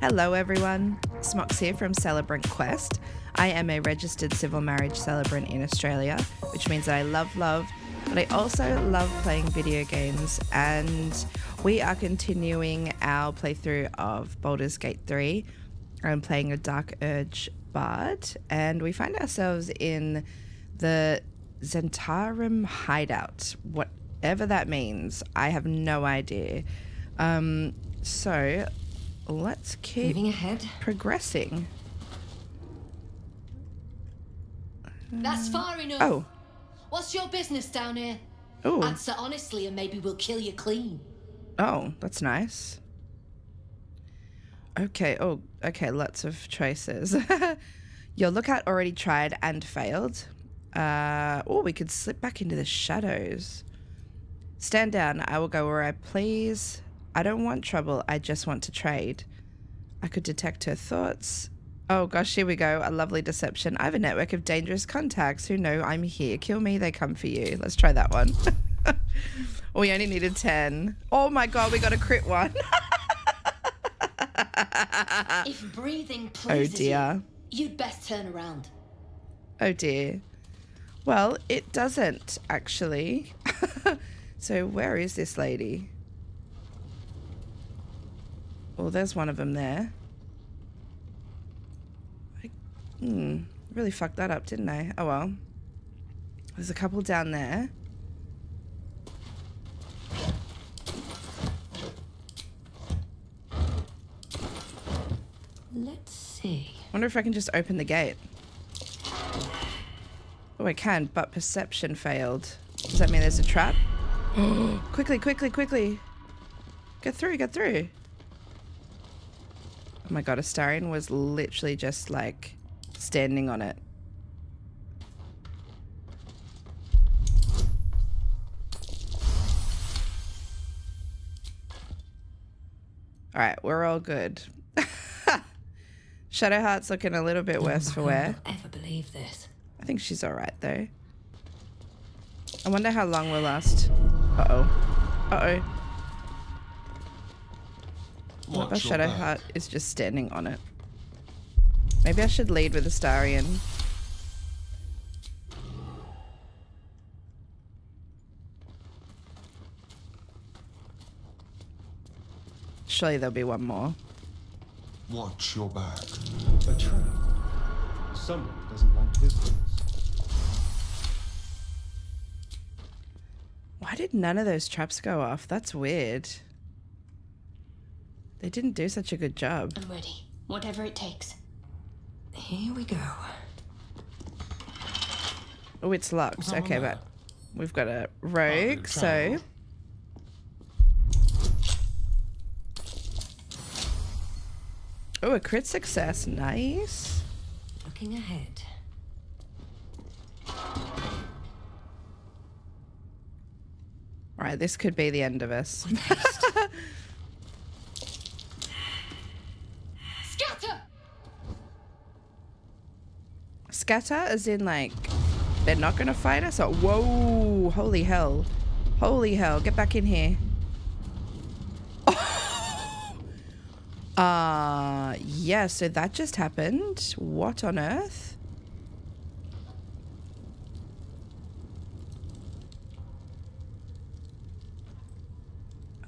Hello, everyone. Smocks here from Celebrant Quest. I am a registered civil marriage celebrant in Australia, which means that I love love, but I also love playing video games. And we are continuing our playthrough of Baldur's Gate 3. I'm playing a Dark Urge Bard, and we find ourselves in the Zhentarim hideout. Whatever that means, I have no idea. Um, so let's keep Moving ahead. progressing. That's far enough. Oh, What's your business down here? oh, Answer honestly and maybe we'll kill you clean. oh, that's nice. Okay, oh, okay, lots of choices. Your lookout already tried and failed. Uh, oh, we could slip back into the shadows. Stand down. I will go where I please. I don't want trouble. I just want to trade. I could detect her thoughts. Oh gosh, here we go. A lovely deception. I have a network of dangerous contacts who know I'm here. Kill me, they come for you. Let's try that one. Oh, we only needed 10. Oh my god, we got a crit one. If breathing oh pleases dear. you, you'd best turn around. Oh dear. Well, it doesn't actually. so where is this lady? Well, there's one of them there. I, hmm, really fucked that up, didn't I? Oh well. There's a couple down there. Let's see. wonder if I can just open the gate. Oh, I can, but perception failed. Does that mean there's a trap? quickly, quickly, quickly. Get through, get through. Oh my god, Astarion was literally just like standing on it. Alright, we're all good. Shadowheart's looking a little bit worse for wear. Ever believe this. I think she's alright though. I wonder how long we'll last. Uh oh. Uh oh. What if our Watch back. Shadowheart is just standing on it? Maybe I should lead with Astarion. Surely there'll be one more. Watch your back. A trap. Someone doesn't like visitors. Why did none of those traps go off? That's weird. They didn't do such a good job. I'm ready. Whatever it takes. Here we go. Oh, it's locked. Someone Okay, there. but we've got a rogue, so oh, a crit success. Nice. Looking ahead. All right, this could be the end of us. Scatter! Scatter, as in like they're not gonna fight us. Or whoa, holy hell, holy hell, get back in here. Uh, yeah, so that just happened. What on earth?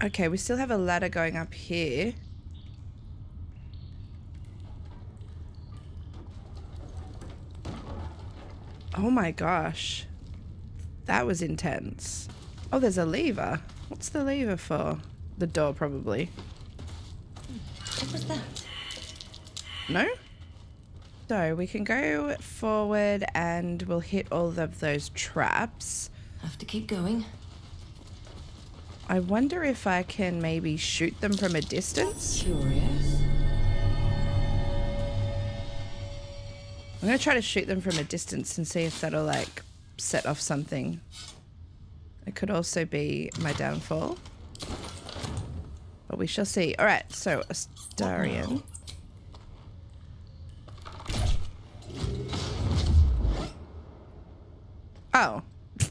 Okay, we still have a ladder going up here. Oh my gosh. That was intense. Oh, there's a lever. What's the lever for? The door, probably. What was that? No? So we can go forward and we'll hit all of those traps. Have to keep going. I wonder if I can maybe shoot them from a distance. Curious. I'm going to try to shoot them from a distance and see if that'll like set off something. It could also be my downfall. But we shall see. All right, so Astarion. Oh.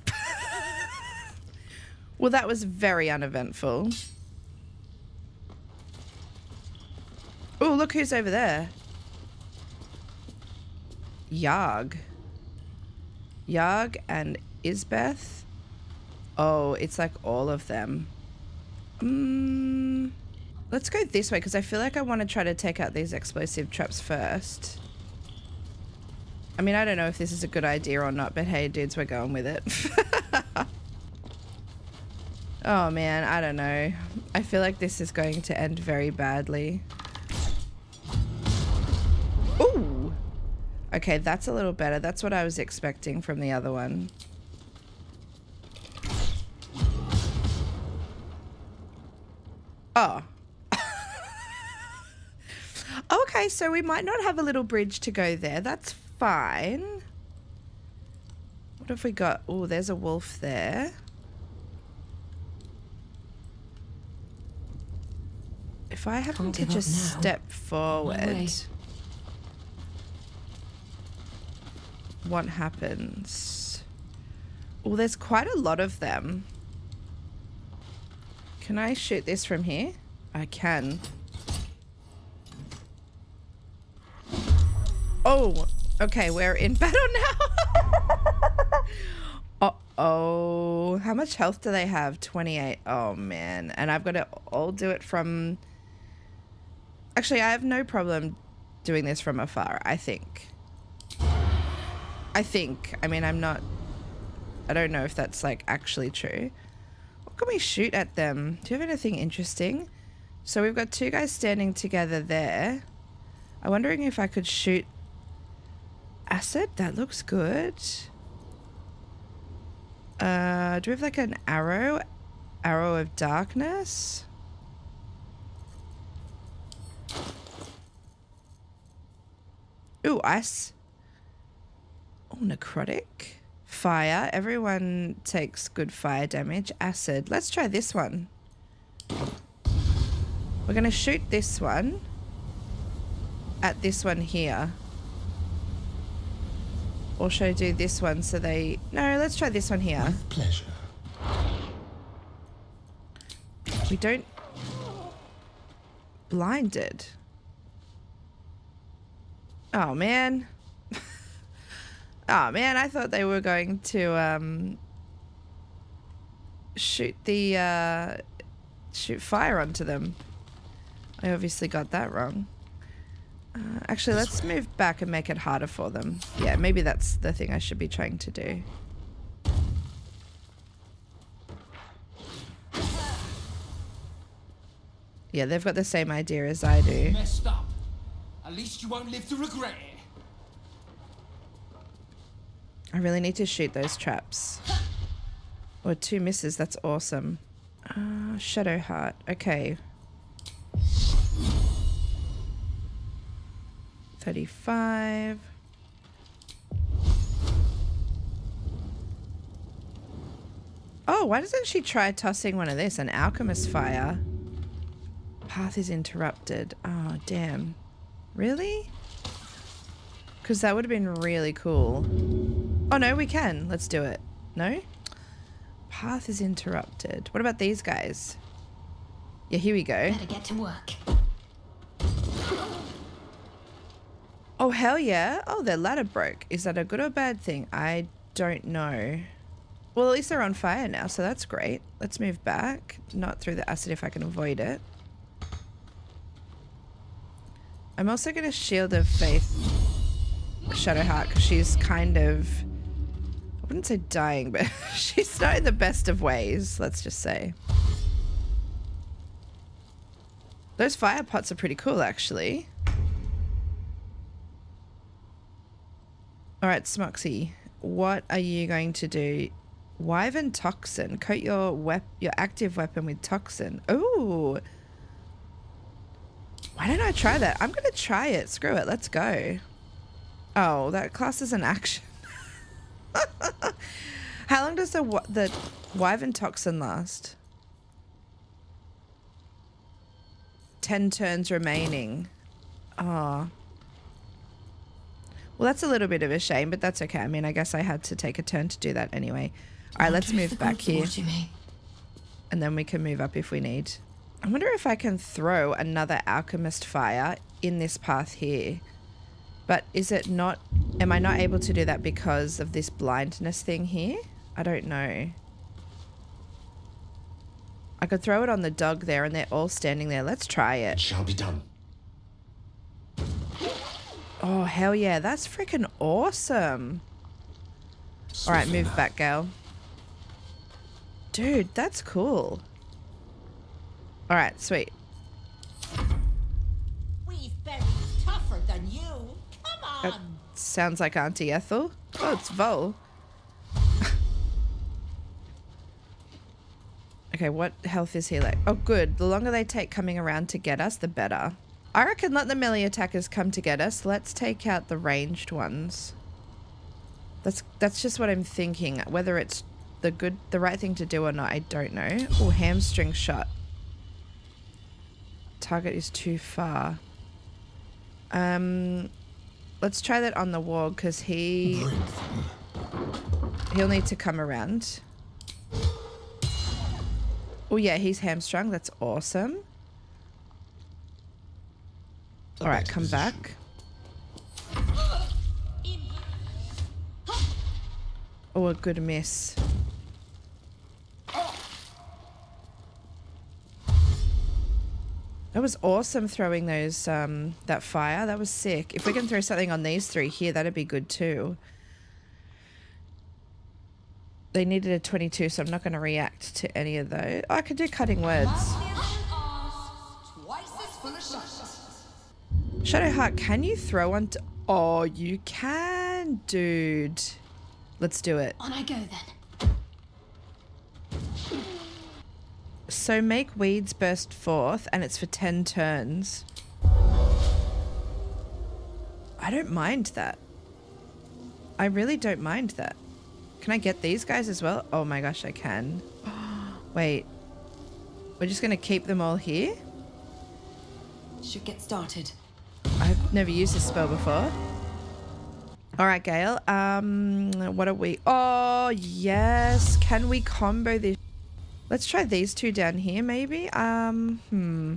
well, that was very uneventful. Oh, look who's over there. Yarg. Yarg and Isbeth. Oh, it's like all of them. Mm, let's go this way because I feel like I want to try to take out these explosive traps first. I mean, I don't know if this is a good idea or not, but hey, dudes, we're going with it. oh man, I don't know. I feel like this is going to end very badly. Ooh! Okay, that's a little better. That's what I was expecting from the other one. Oh. okay, so we might not have a little bridge to go there. That's fine. What have we got? Oh, there's a wolf there. If I happen Can't to just now. step forward, way. What happens? Oh, there's quite a lot of them. Can I shoot this from here? I can. Oh, okay, we're in battle now. Uh-oh. How much health do they have? 28. Oh, man. And I've got to all do it from... Actually, I have no problem doing this from afar, I think. I think. I mean, I'm not... I don't know if that's, like, actually true. What can we shoot at them? Do you have anything interesting? So we've got two guys standing together there. I'm wondering if I could shoot acid. That looks good. Uh, do we have like an arrow? Arrow of darkness? Ooh, ice. Necrotic. Fire. Everyone takes good fire damage. Acid. Let's try this one. We're going to shoot this one at this one here. Or should I do this one so they... No, let's try this one here. With pleasure. We don't... Blinded. Oh, man. Oh, man, I thought they were going to, um... Shoot the, uh... Shoot fire onto them. I obviously got that wrong. Uh, actually, let's move back and make it harder for them. Yeah, maybe that's the thing I should be trying to do. Yeah, they've got the same idea as I do. Messed up. At least you won't live to regret it. I really need to shoot those traps. Or two misses, that's awesome. Uh, Shadowheart, okay. 35. Oh, why doesn't she try tossing one of this? An alchemist fire. Path is interrupted. Oh, damn. Really? Because that would have been really cool. Oh, no, we can. Let's do it. No? Path is interrupted. What about these guys? Yeah, here we go. Better get to work. Oh, hell yeah. Oh, their ladder broke. Is that a good or bad thing? I don't know. Well, at least they're on fire now, so that's great. Let's move back. Not through the acid if I can avoid it. I'm also going to Shield of Faith Shadowheart because she's kind of... Wouldn't say dying, but she's not in the best of ways, let's just say. Those fire pots are pretty cool, actually. All right, Smoxy, what are you going to do? Wyvern toxin. Coat your wep- your active weapon with toxin. Ooh. Why don't I try that? I'm gonna try it. Screw it. Let's go. Oh, that class is an action. How long does the the wyvern toxin last? Ten turns remaining. Oh. Well, that's a little bit of a shame, but that's okay. I mean, I guess I had to take a turn to do that anyway. All right, let's move back here, and then we can move up if we need. I wonder if I can throw another alchemist fire in this path here. But is it not... Am I not able to do that because of this blindness thing here? I don't know. I could throw it on the dog there and they're all standing there. Let's try It it. shall be done. Oh, hell yeah. That's freaking awesome. All right, move back, Gale. Dude, that's cool. All right, sweet. We've buried tougher than you. Come That on. Sounds like Auntie Ethel. Oh, it's Vol. okay, what health is he like? Oh, good. The longer they take coming around to get us, the better. I reckon let the melee attackers come to get us. Let's take out the ranged ones. That's that's just what I'm thinking. Whether it's the good, the right thing to do or not, I don't know. Oh, hamstring shot. Target is too far. Um, let's try that on the wall because he... He'll need to come around. Oh yeah, he's hamstrung. That's awesome. All right, come back. Oh, oh, a good miss. That was awesome throwing those um that fire. That was sick. If we can throw something on these three here, that'd be good too. They needed a 22, so I'm not going to react to any of those. Oh, I could do cutting words. Twice as full of shots. Shadowheart, can you throw on? Oh, you can, dude. Let's do it. On I go then. So make weeds burst forth, and it's for 10 turns. I don't mind that. I really don't mind that. Can I get these guys as well? Oh my gosh, I can. Wait. We're just going to keep them all here? Should get started. I've never used this spell before. All right, Gale. Um, what are we? Oh, yes. Can we combo this? Let's try these two down here, maybe. Um, hmm.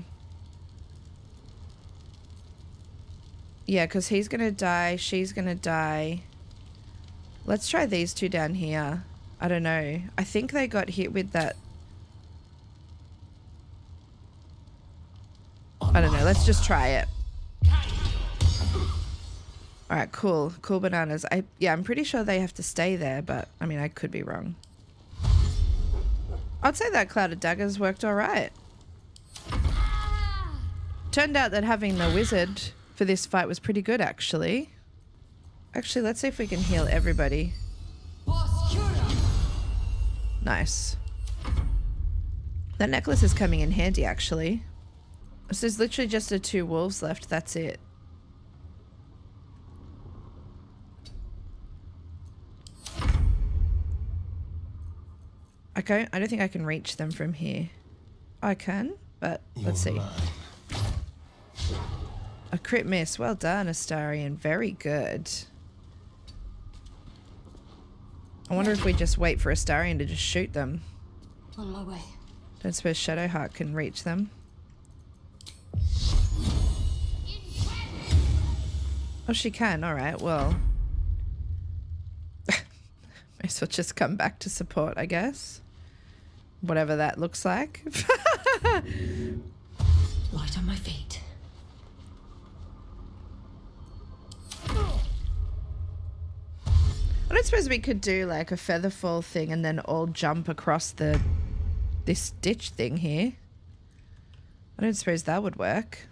Yeah, because he's gonna die. She's gonna die. Let's try these two down here. I don't know. I think they got hit with that. I don't know. Let's just try it. All right, cool, cool bananas. I yeah, I'm pretty sure they have to stay there, but I mean, I could be wrong. I'd say that cloud of daggers worked all right. Turned out that having the wizard for this fight was pretty good, actually. Actually, let's see if we can heal everybody. Nice. That necklace is coming in handy, actually. So there's literally just the two wolves left. That's it. Okay, I don't think I can reach them from here. I can, but let's see. Mine. A crit miss. Well done, Astarion. Very good. I wonder if we just wait for Astarion to just shoot them. On my way. Don't suppose Shadowheart can reach them. Oh, she can. All right. Well, may as well just come back to support, I guess. Whatever that looks like. Light on my feet. I don't suppose we could do like a feather fall thing and then all jump across the this ditch thing here. I don't suppose that would work.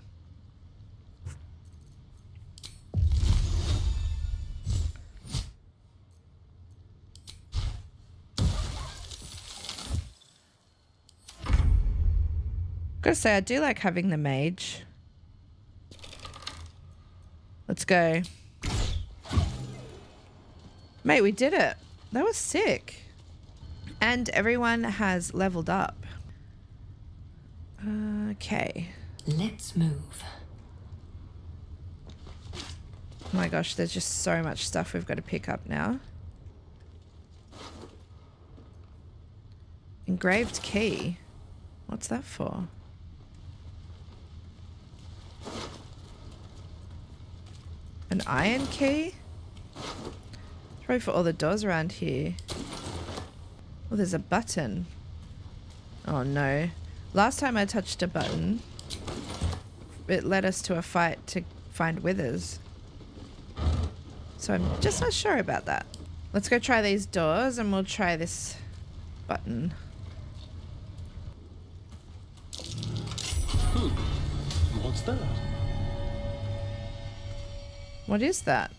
Gotta say, I do like having the mage. Let's go. Mate, we did it. That was sick. And everyone has leveled up. Okay. Let's move. Oh my gosh, there's just so much stuff we've got to pick up now. Engraved key. What's that for? An iron key? Probably for all the doors around here. Oh, there's a button. Oh no. Last time I touched a button, it led us to a fight to find Withers. So I'm just not sure about that. Let's go try these doors and we'll try this button. What's that? What is that?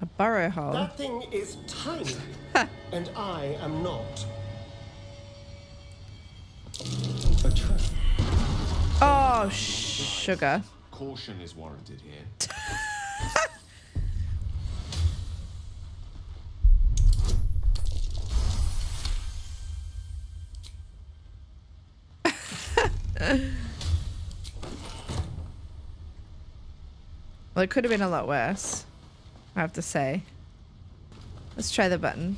A burrow hole. That thing is tiny, and I am not. A trap. Oh, sugar. Caution is warranted here. Well, it could have been a lot worse. I have to say. Let's try the button.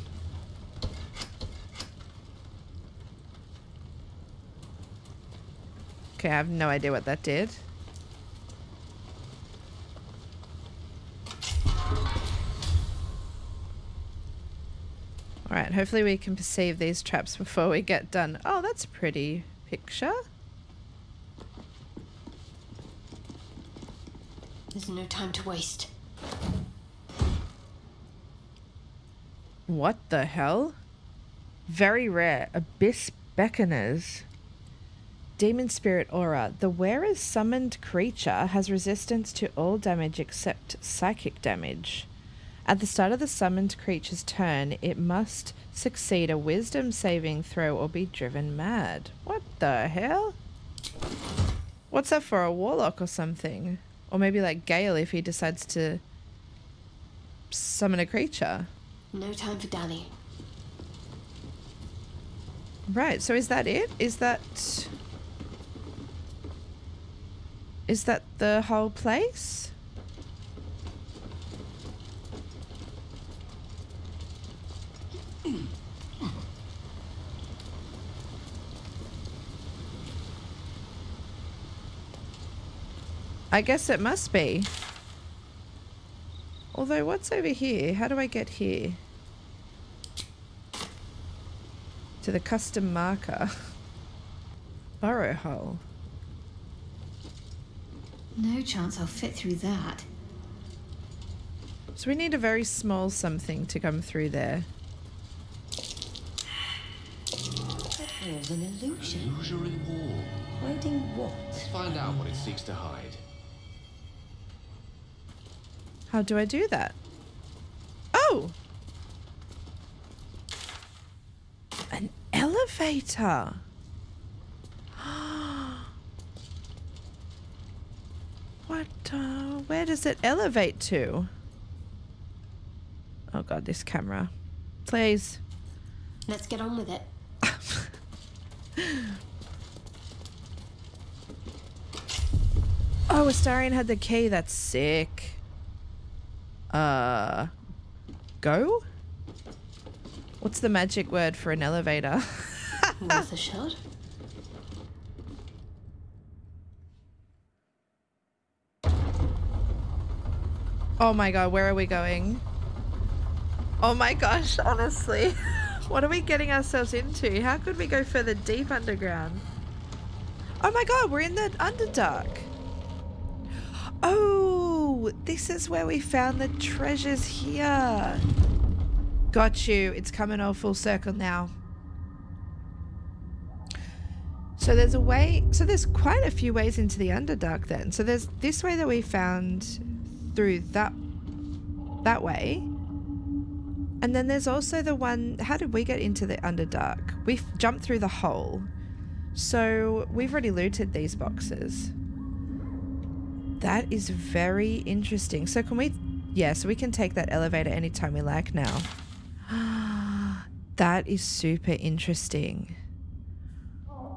Okay, I have no idea what that did. Alright, hopefully we can perceive these traps before we get done. Oh, that's a pretty picture. There's no time to waste. What the hell? Very rare. Abyss Beckoners. Demon Spirit Aura. The wearer's summoned creature has resistance to all damage except psychic damage. At the start of the summoned creature's turn, it must succeed a wisdom saving throw or be driven mad. What the hell? What's that for a warlock or something? Or maybe like Gale if he decides to summon a creature. No time for dally. Right, so is that it? Is that Is that the whole place? I guess it must be. Although, what's over here? How do I get here? To the custom marker. Burrow hole. No chance I'll fit through that. So we need a very small something to come through there. That hall's an illusion. Illusory wall. Hiding what? Let's find out what it seeks to hide. How do I do that? Oh! An elevator! what, uh, where does it elevate to? Oh god, this camera. Please. Let's get on with it. Oh, Astarion had the key. That's sick. Uh, go? What's the magic word for an elevator? Worth a shot. oh my god, where are we going? Oh my gosh, honestly. what are we getting ourselves into? How could we go further deep underground? Oh my god, we're in the Underdark. Oh, this is where we found the treasures here. Got you. It's coming all full circle now. So there's a way, so there's quite a few ways into the Underdark then. So there's this way that we found through that that way. And then there's also the one, how did we get into the Underdark? We jumped through the hole. So we've already looted these boxes. That is very interesting. So can we, yeah, so we can take that elevator anytime we like now. that is super interesting.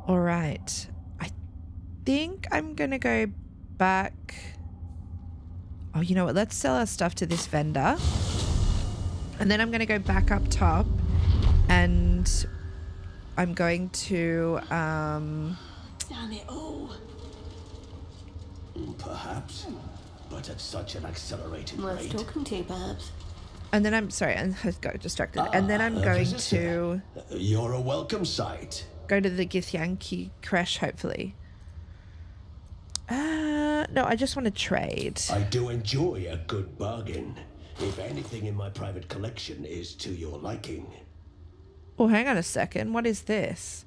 All right. I think I'm going to go back. Oh, you know what? Let's sell our stuff to this vendor. And then I'm going to go back up top and I'm going to, um, Damn it all. Perhaps, but at such an accelerated Worth rate. talking to, perhaps. And then I'm sorry, and I got distracted. and then I'm Ah, going visitor. to You're a welcome sight. go to the Githyanki crash, hopefully. Uh, no, I just want to trade. I do enjoy a good bargain. If anything in my private collection is to your liking. Oh, hang on a second. What is this?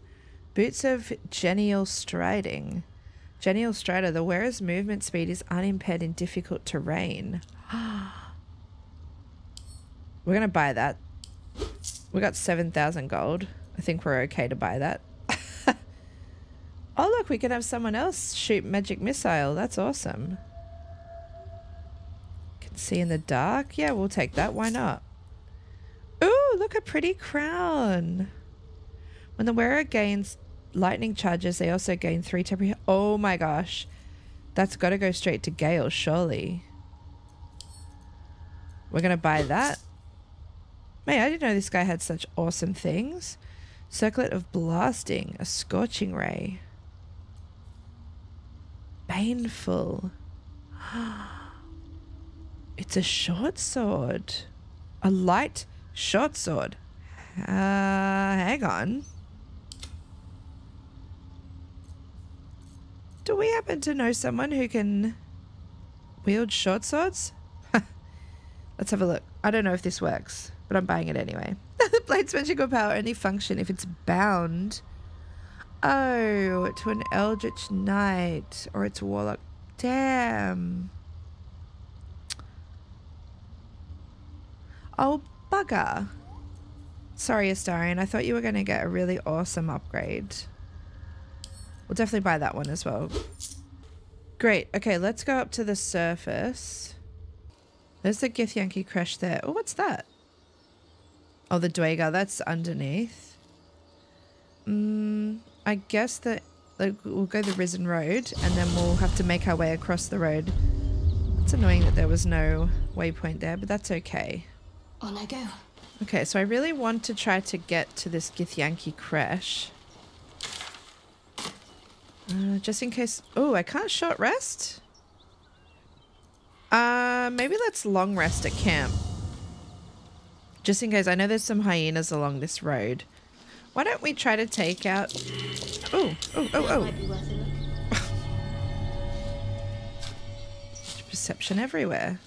Boots of genial striding. Genial strider. The wearer's movement speed is unimpaired in difficult terrain. we're going to buy that. We got 7,000 gold. I think we're okay to buy that. oh, look, we can have someone else shoot magic missile. That's awesome. Can see in the dark. Yeah, we'll take that. Why not? Ooh, look, a pretty crown. When the wearer gains lightning charges, they also gain three temporary. Oh my gosh. That's got to go straight to Gale, surely. We're going to buy that. Man, I didn't know this guy had such awesome things. Circlet of Blasting, a Scorching Ray. Baneful. It's a short sword. A light short sword. Uh, hang on. Do we happen to know someone who can wield short swords? Let's have a look. I don't know if this works, but I'm buying it anyway. the blade's magical power only function if it's bound. Oh, to an eldritch knight or it's warlock. Damn. Oh, bugger. Sorry, Astarion. I thought you were going to get a really awesome upgrade. We'll definitely buy that one as well. Great. Okay, let's go up to the surface. There's the Githyanki crash there. Oh, what's that? Oh, the Dwager. That's underneath. Mm, I guess that like, we'll go the Risen Road and then we'll have to make our way across the road. It's annoying that there was no waypoint there, but that's okay. On I go. Okay, so I really want to try to get to this Githyanki crash. Uh, just in case... Oh, I can't short rest? Uh, maybe let's long rest at camp. Just in case. I know there's some hyenas along this road. Why don't we try to take out... Oh, oh, oh, oh. Might be worth a look. Perception everywhere.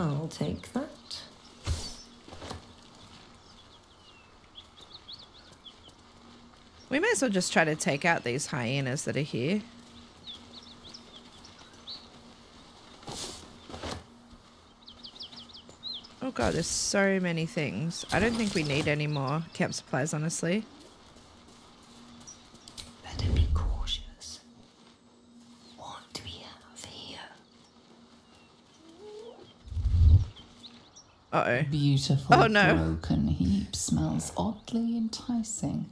I'll take that. we may as well just try to take out these hyenas that are here. Oh god, there's so many things. I don't think we need any more camp supplies, honestly. Better be cautious. What do we have here? Uh-oh. Beautiful Oh, no. broken heap smells oddly enticing.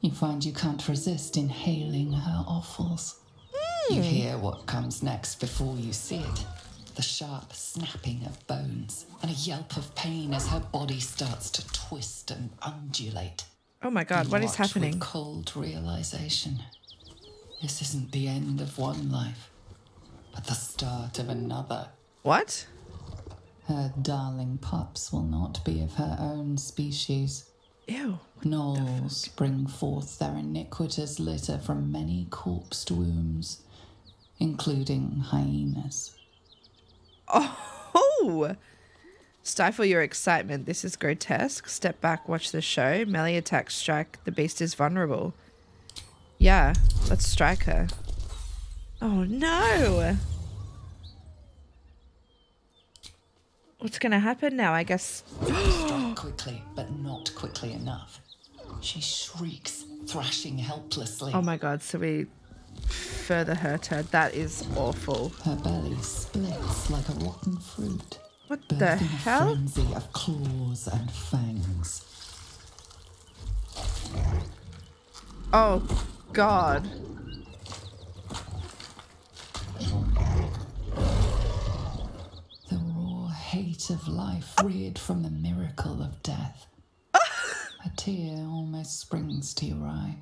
You find you can't resist inhaling her offals. Hmm. You hear what comes next before you see it. The sharp snapping of bones and a yelp of pain as her body starts to twist and undulate. Oh my god, what is happening? With cold realization. This isn't the end of one life, but the start of another. What? Her darling pups will not be of her own species. Ew. Gnolls bring forth their iniquitous litter from many corpsed wombs, including hyenas. Oh! Stifle your excitement. This is grotesque. Step back, watch the show. Melee attack, strike. The beast is vulnerable. Yeah, let's strike her. Oh no! What's gonna happen now? I guess. Quickly, but not quickly enough. She shrieks, thrashing helplessly. Oh my god, so we further hurt her. That is awful. Her belly splits like a rotten fruit. What the birthing a hell? frenzy of claws and fangs. Oh god. Of life reared from the miracle of death. A tear almost springs to your eye.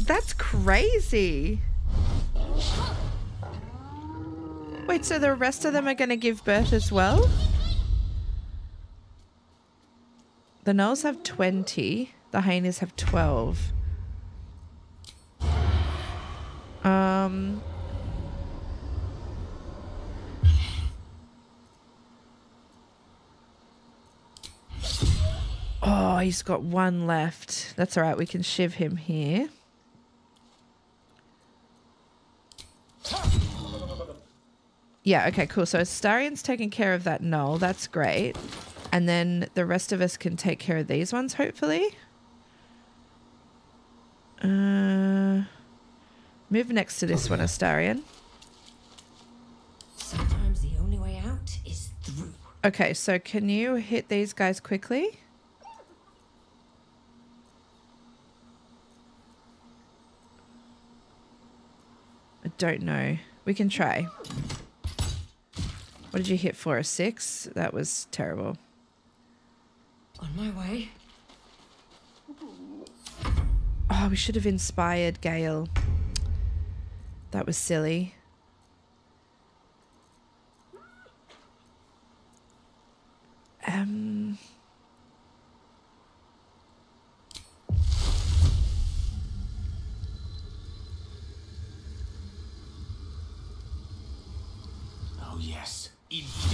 That's crazy. Wait, so the rest of them are going to give birth as well? The gnolls have 20. The hyenas have 12. Um... Oh, he's got one left. That's all right. We can shiv him here. Yeah, okay, cool. So Astarion's taking care of that gnoll. That's great. And then the rest of us can take care of these ones, hopefully. Uh, move next to this one, Astarion. Sometimes the only way out is through. Okay, so can you hit these guys quickly? Don't know. We can try. What did you hit for? A six? That was terrible. On my way. Oh, we should have inspired Gale. That was silly. Um. Oh, yes.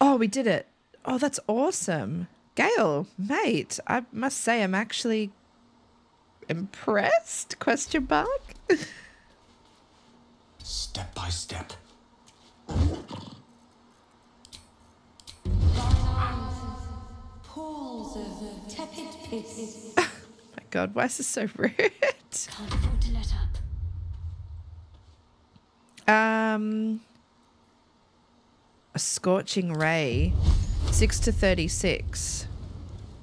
Oh, we did it. Oh, that's awesome. Gale, mate, I must say I'm actually impressed? Question mark. Step by step. Pools of tepid piss. Oh my God, why is this so rude? Can't afford to let up. Um, a scorching ray, six to thirty-six.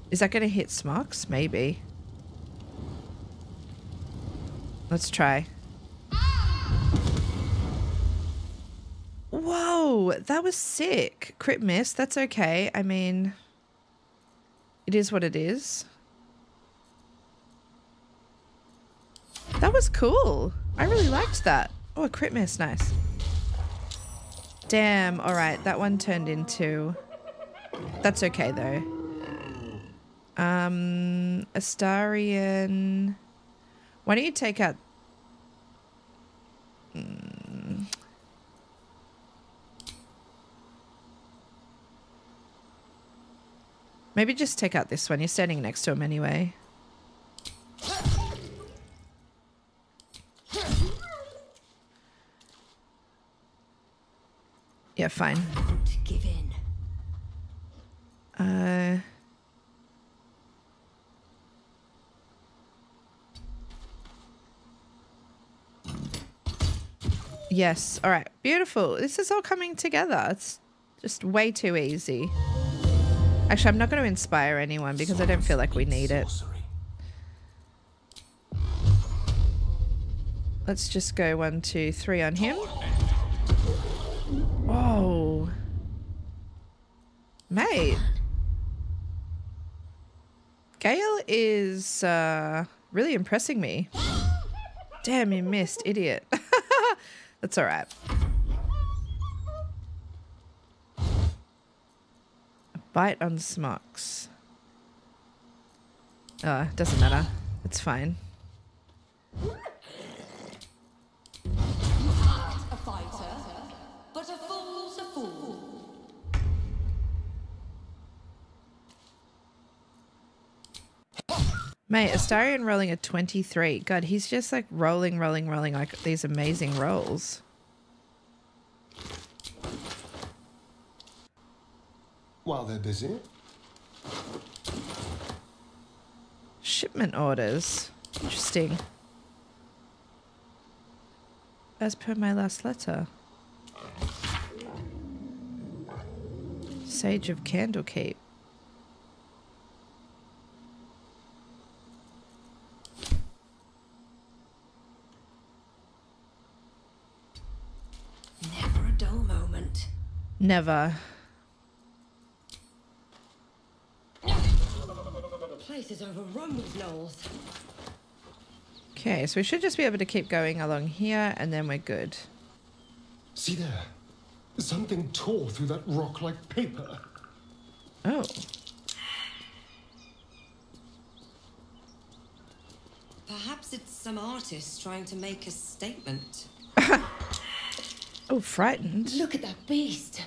Is that going to hit Smocks? Maybe. Let's try. Whoa, that was sick. Crit miss. That's okay. I mean, it is what it is. That was cool. I really liked that. Oh, a crit miss. Nice. Damn. All right. That one turned into... That's okay, though. Um, Astarion... Why don't you take out... Hmm. Maybe just take out this one. You're standing next to him anyway. Yeah, fine. Give in. Uh... Yes. All right. Beautiful. This is all coming together. It's just way too easy. Actually, I'm not going to inspire anyone because I don't feel like we need it. Let's just go one, two, three on him. Oh. Mate. Gale is uh, really impressing me. Damn, you missed, idiot. That's alright. A bite on smocks. Oh, doesn't matter. It's fine. A fighter, but a fool's a fool. Mate, Astarion rolling a 23. God, he's just like rolling, rolling, rolling like these amazing rolls. While they're busy, Shipment orders. Interesting. As per my last letter. Sage of Candlekeep. Never. The place is overrun with gnolls. Okay, so we should just be able to keep going along here and then we're good. See there? Something tore through that rock like paper. Oh. Perhaps it's some artist trying to make a statement. Oh, frightened. Look at that beast.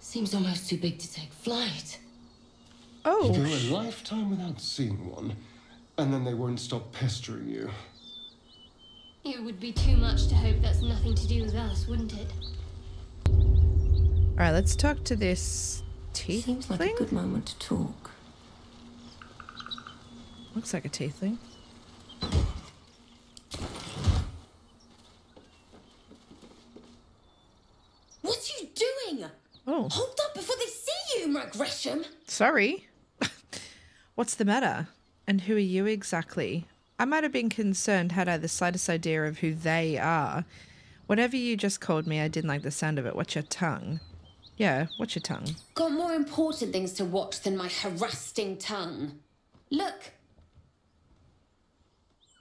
Seems almost too big to take flight. Oh, You go a lifetime without seeing one, and then they won't stop pestering you. It would be too much to hope that's nothing to do with us, wouldn't it? all right. Let's talk to this teeth Seems like thing. a good moment to talk. Looks like a teeth thing. What are you doing? Oh, Hold up before they see you, Mark Gresham. Sorry. What's the matter? And who are you exactly? I might have been concerned had I the slightest idea of who they are. Whatever you just called me, I didn't like the sound of it. What's your tongue? Yeah, what's your tongue? Got more important things to watch than my harassing tongue. Look.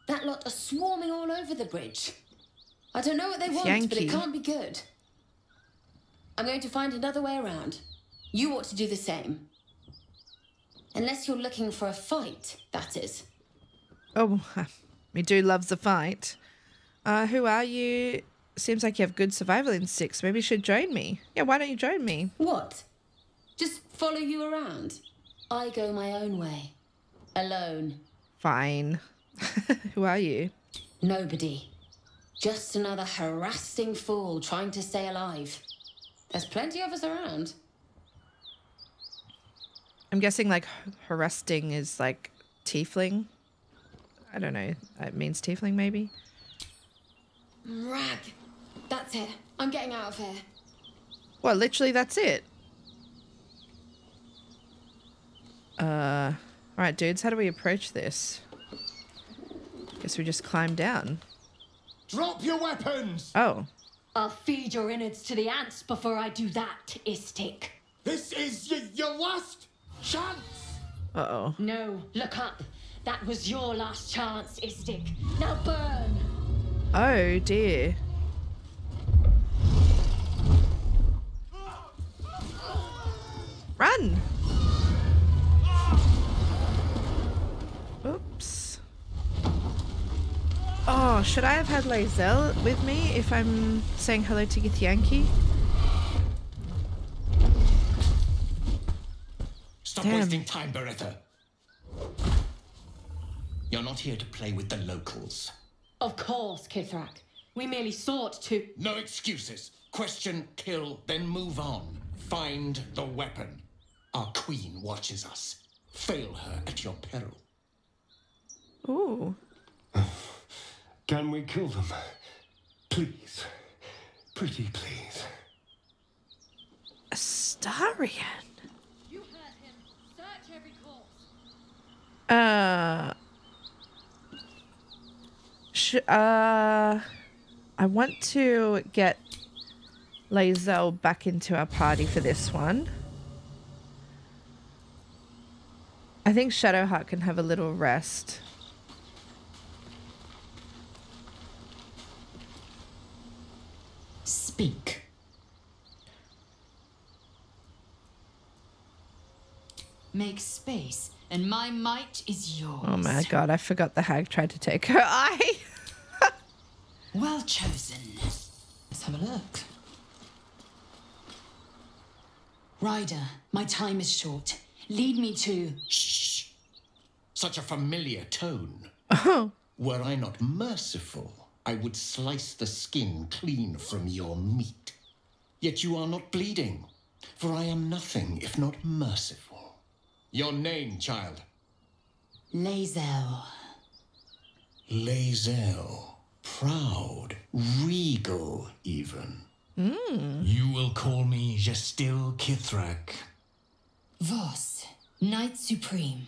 That lot are swarming all over the bridge. I don't know what they want, but it can't be good. I'm going to find another way around. You ought to do the same. Unless you're looking for a fight, that is. Oh, me do loves the fight. Uh, who are you? Seems like you have good survival instincts. Maybe you should join me. Yeah, why don't you join me? What? Just follow you around? I go my own way. Alone. Fine. who are you? Nobody. Just another harassing fool trying to stay alive. There's plenty of us around. I'm guessing like harassing is like tiefling. I don't know. It means tiefling maybe. Rag. That's it. I'm getting out of here. Well, literally that's it. Uh, all right, dudes. How do we approach this? Guess we just climb down. Drop your weapons! Oh, I'll feed your innards to the ants before I do that, Istik. This is your last chance! uh oh. No, look up. That was your last chance, Istik. Now burn! Oh dear. Run! Oops. Oh, should I have had Lae'zel with me if I'm saying hello to Githyanki? Stop Damn. wasting time, Baretha. You're not here to play with the locals. Of course, Kith'rak. We merely sought to. No excuses. Question, kill, then move on. Find the weapon. Our queen watches us. Fail her at your peril. Ooh. Can we kill them? Please. Pretty please. Astarion. You heard him. Search every corpse. Uh. Uh. I want to get Lae'zel back into our party for this one. I think Shadowheart can have a little rest. Speak. Make space, and my might is yours. Oh my god, I forgot the hag tried to take her eye. Well chosen. Let's have a look. Ryder, my time is short. Lead me to. Shh. Such a familiar tone. Oh. Were I not merciful, I would slice the skin clean from your meat. Yet you are not bleeding, for I am nothing if not merciful. Your name, child? Lae'zel. Lae'zel. Proud, regal, even. Hmm. You will call me Gestil Kith'rak. Voss, Knight Supreme.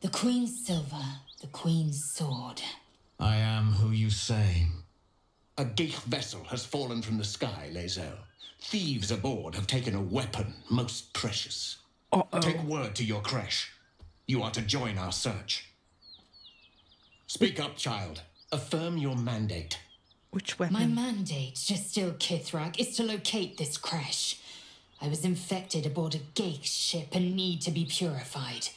The Queen's silver, the Queen's sword. I am who you say. A Ghaik vessel has fallen from the sky, Lae'zel. Thieves aboard have taken a weapon most precious. Uh-oh. Take word to your creche. You are to join our search. Speak up, child. Affirm your mandate. Which weapon? My weapon? mandate, Jastil Kith'rak, is to locate this crash. I was infected aboard a Ghaik ship and need to be purified.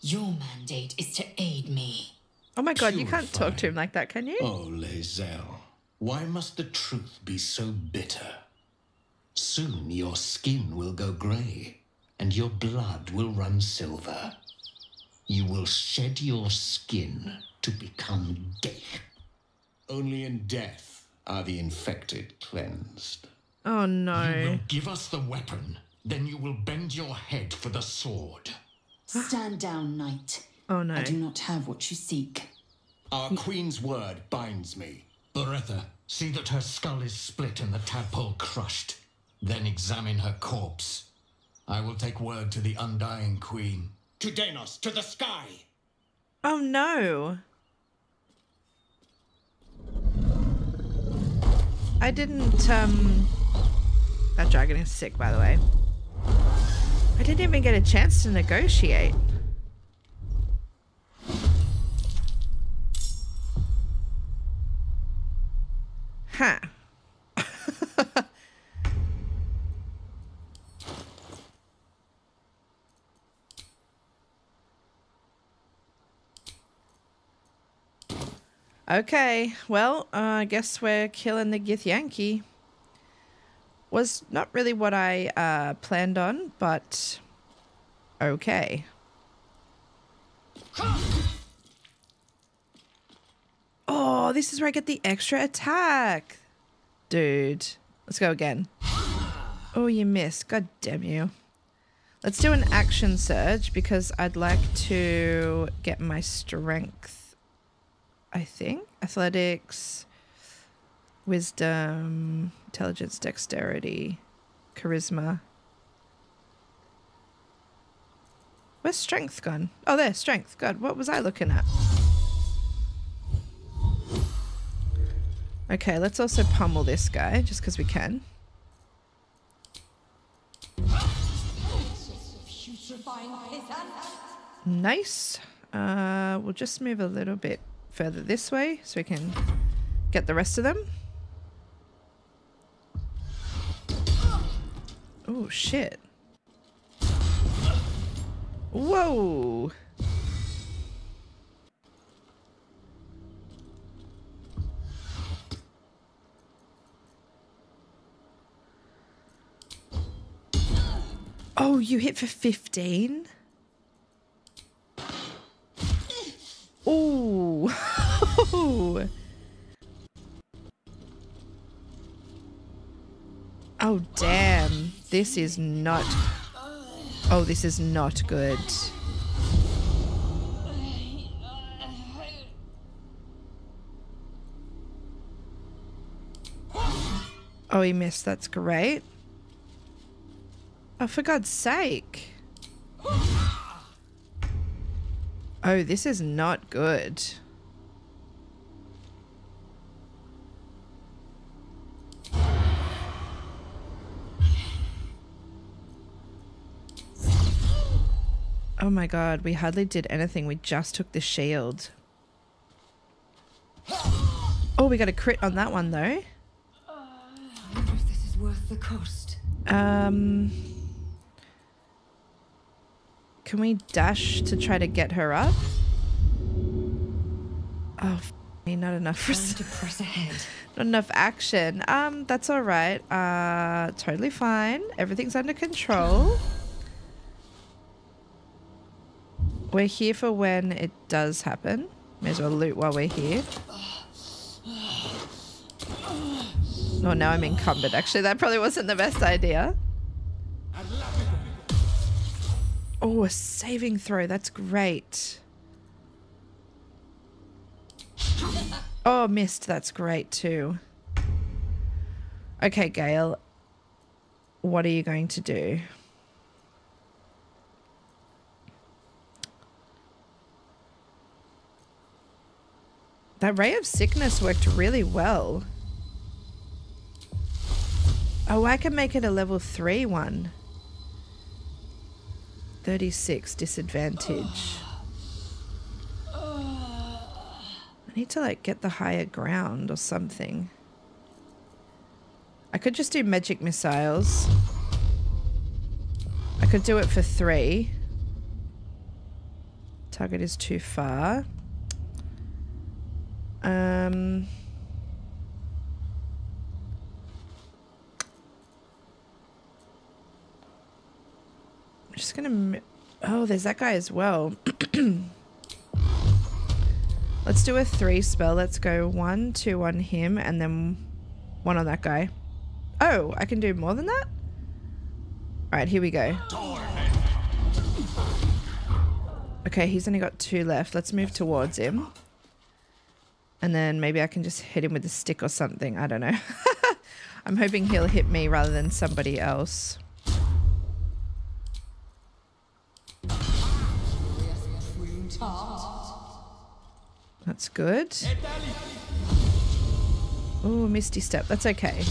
Your mandate is to aid me. Oh my god, you can't talk to him like that, can you? Oh, Lae'zel, why must the truth be so bitter? Soon your skin will go grey, and your blood will run silver. You will shed your skin to become Ghaik. Only in death are the infected cleansed. Oh no. You no. will give us the weapon, then you will bend your head for the sword. Stand down, knight. Oh no. I do not have what you seek. Our queen's word binds me. Loretha, see that her skull is split and the tadpole crushed. Then examine her corpse. I will take word to the Undying Queen. To Danos, to the sky! Oh no. I didn't, um. That dragon is sick, by the way. I didn't even get a chance to negotiate. Huh. Okay, well, uh, I guess we're killing the Githyanki. Was not really what I uh, planned on, but okay. Oh, this is where I get the extra attack. Dude, let's go again. Oh, you missed. God damn you. Let's do an action surge because I'd like to get my strength I think. Athletics, wisdom, intelligence, dexterity, charisma. Where's strength gone? Oh, there, strength. God, what was I looking at? Okay, let's also pummel this guy just because we can. Nice. Uh, we'll just move a little bit further this way so we can get the rest of them. Oh, shit. Whoa. Oh, you hit for 15? Oh. oh, damn. This is not... Oh, this is not good. Oh, he missed. That's great. Oh, for God's sake. Oh, this is not good. Oh my god, we hardly did anything. We just took the shield. Oh, we got a crit on that one though. I wonder if this is worth the cost. Um, can we dash to try to get her up? Oh, f- me, not enough. Time to press ahead. Not enough action. Um, that's all right. Uh, totally fine. Everything's under control. We're here for when it does happen. May as well loot while we're here. Oh, now I'm encumbered. Actually, that probably wasn't the best idea. Oh, a saving throw. That's great. Oh, missed. That's great too. Okay, Gale. What are you going to do? That ray of sickness worked really well. Oh, I can make it a level 3 one. 36 disadvantage. I need to like get the higher ground or something. I could just do magic missiles. I could do it for three. Target is too far. Um... I'm just gonna... Oh, there's that guy as well. Let's do a three spell. Let's go one, two on him, and then one on that guy. Oh, I can do more than that? Alright, here we go. Okay, he's only got two left. Let's move towards him. And then maybe I can just hit him with a stick or something. I don't know. I'm hoping he'll hit me rather than somebody else. That's good. Oh, Misty Step. That's okay.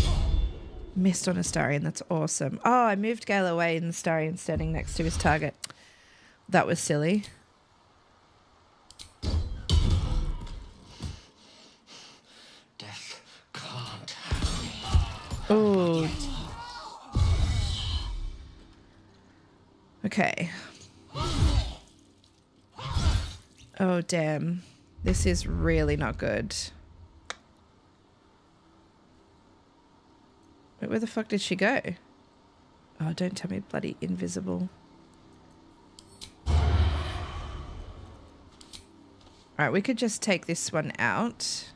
Missed on Astarion. That's awesome. Oh, I moved Gale away and Astarion standing next to his target. That was silly. Death can't. Oh. Okay. Oh, damn. This is really not good. Wait, where the fuck did she go? Oh, don't tell me bloody invisible. Alright, we could just take this one out.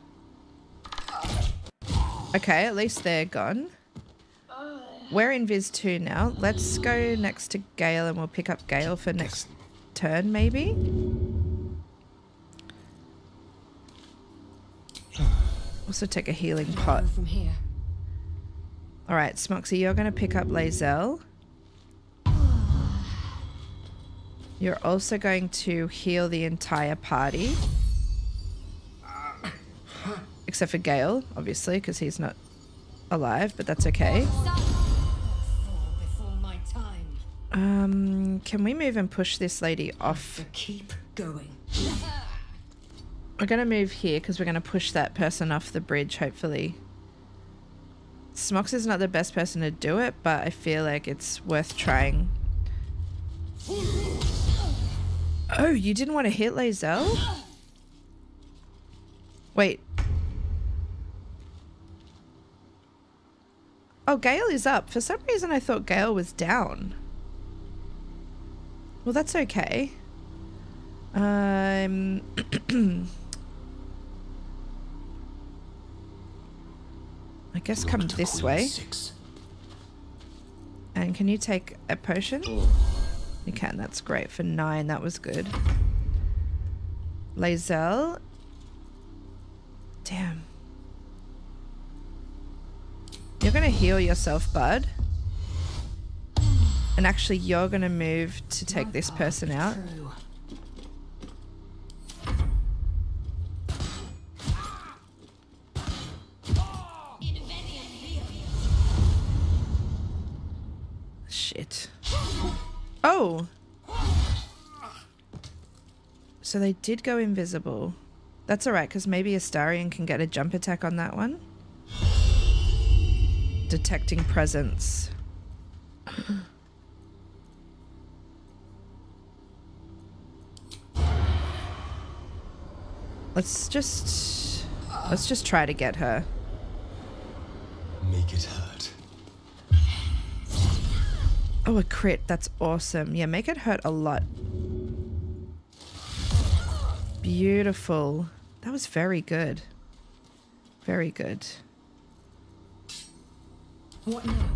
Okay, at least they're gone. We're in Viz 2 now. Let's go next to Gale and we'll pick up Gale for next turn, maybe? Also take a healing pot. From here. All right, Smoxy, you're going to pick up Lae'zel. You're also going to heal the entire party. Except for Gale, obviously, because he's not alive, but that's okay. Before my time. Um, can we move and push this lady off? Keep going. We're going to move here because we're going to push that person off the bridge, hopefully. Smocks is not the best person to do it, but I feel like it's worth trying. Oh, you didn't want to hit Lae'zel? Wait. Oh, Gale is up. For some reason, I thought Gale was down. Well, that's okay. Um... I guess come this way. And can you take a potion? You can, that's great. For nine, that was good. Lae'zel. Damn. You're going to heal yourself, bud. And actually, you're going to move to take this person out. Shit. Oh! So they did go invisible. That's alright, because maybe Astarion can get a jump attack on that one. Detecting presence. Let's just... Let's just try to get her. Make it hurt. Oh, a crit. That's awesome. Yeah, make it hurt a lot. Beautiful. That was very good. Very good. What now?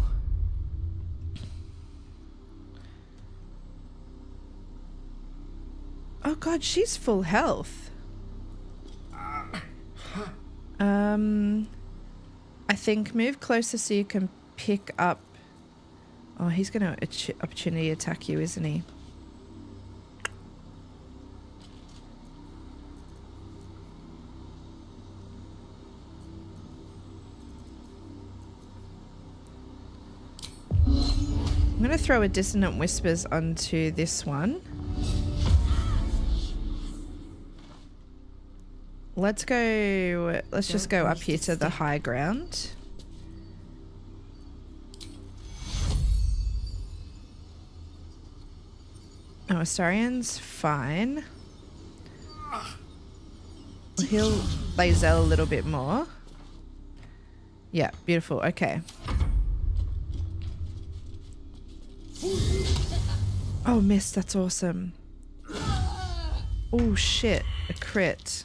Oh god, she's full health. Um, I think move closer so you can pick up. Oh, he's going to opportunity attack you, isn't he? I'm going to throw a Dissonant Whispers onto this one. Let's go, let's just go up here to the high ground. Oh, Astarion's fine. We'll heal Lae'zel a little bit more. Yeah, beautiful. Okay. Oh, miss. That's awesome. Oh, shit. A crit.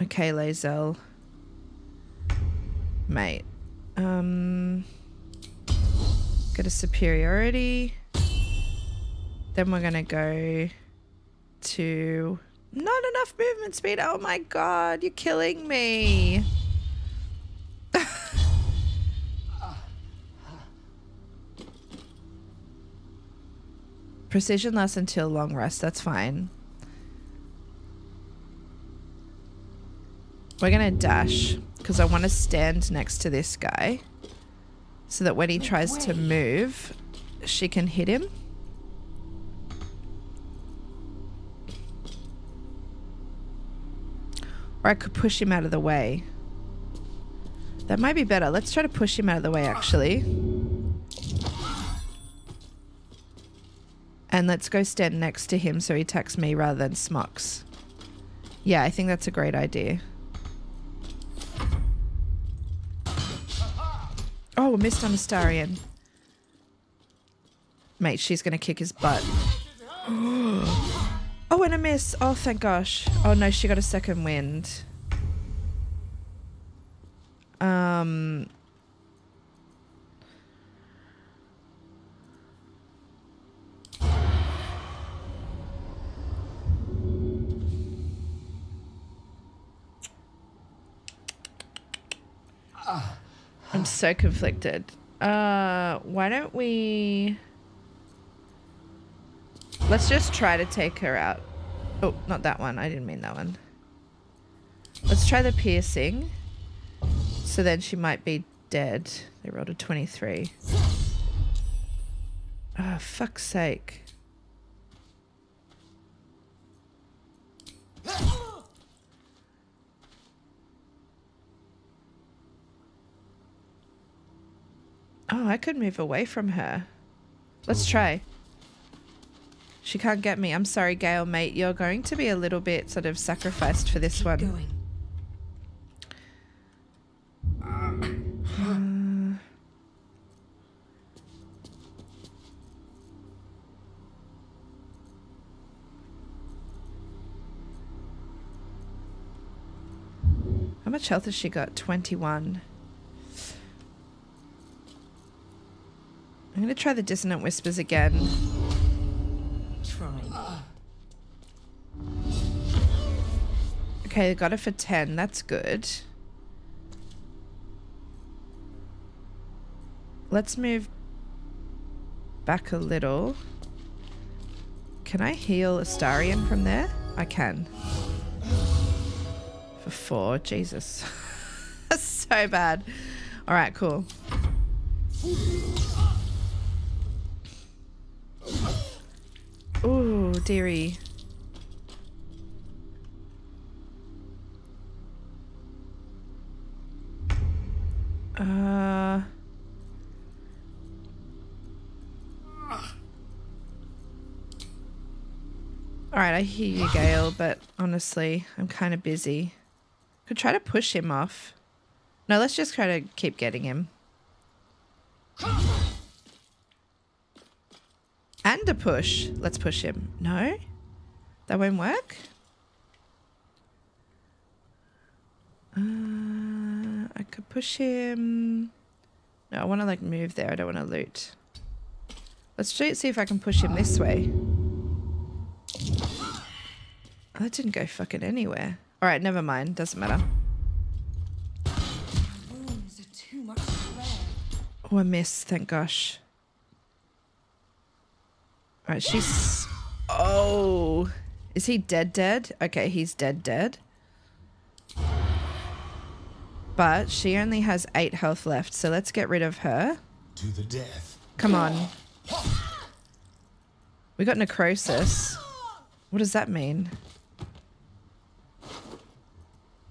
Okay, Lae'zel. Mate. Um... Get a superiority. Then we're gonna go to... Not enough movement speed. Oh my god, you're killing me. Precision lasts until long rest. That's fine. We're going to dash because I want to stand next to this guy so that when he tries to move, she can hit him. Or I could push him out of the way. That might be better. Let's try to push him out of the way, actually. And let's go stand next to him so he attacks me rather than Smocks. Yeah, I think that's a great idea. Oh, missed on Astarion. Mate, she's to kick his butt. oh, and a miss. Oh, thank gosh. Oh, no, she got a second wind. Um... I'm so conflicted. Uh, why don't we... Let's just try to take her out. Oh, not that one. I didn't mean that one. Let's try the piercing. So then she might be dead. They rolled a 23. Oh, fuck's sake. Oh, I could move away from her. Let's try. She can't get me. I'm sorry, Gale, mate. You're going to be a little bit sort of sacrificed for this Keep one. Going. How much health has she got? 21. I'm going to try the Dissonant Whispers again. Try. Okay, got it for 10. That's good. Let's move back a little. Can I heal Astarion from there? I can. For four. Jesus. That's so bad. Alright, cool. Dearie. Uh... Alright, I hear you, Gale, but honestly, I'm kind of busy. Could try to push him off. No, let's just try to keep getting him. And a push. Let's push him. No? That won't work? Uh, I could push him. No, I want to like move there. I don't want to loot. Let's see if I can push him this way. Oh, that didn't go fucking anywhere. Alright, never mind. Doesn't matter. Oh, I missed. Thank gosh. Alright, she's... Oh. Is he dead dead? Okay, he's dead dead. But she only has eight health left, so let's get rid of her. To the death. Come on. We got necrosis. What does that mean?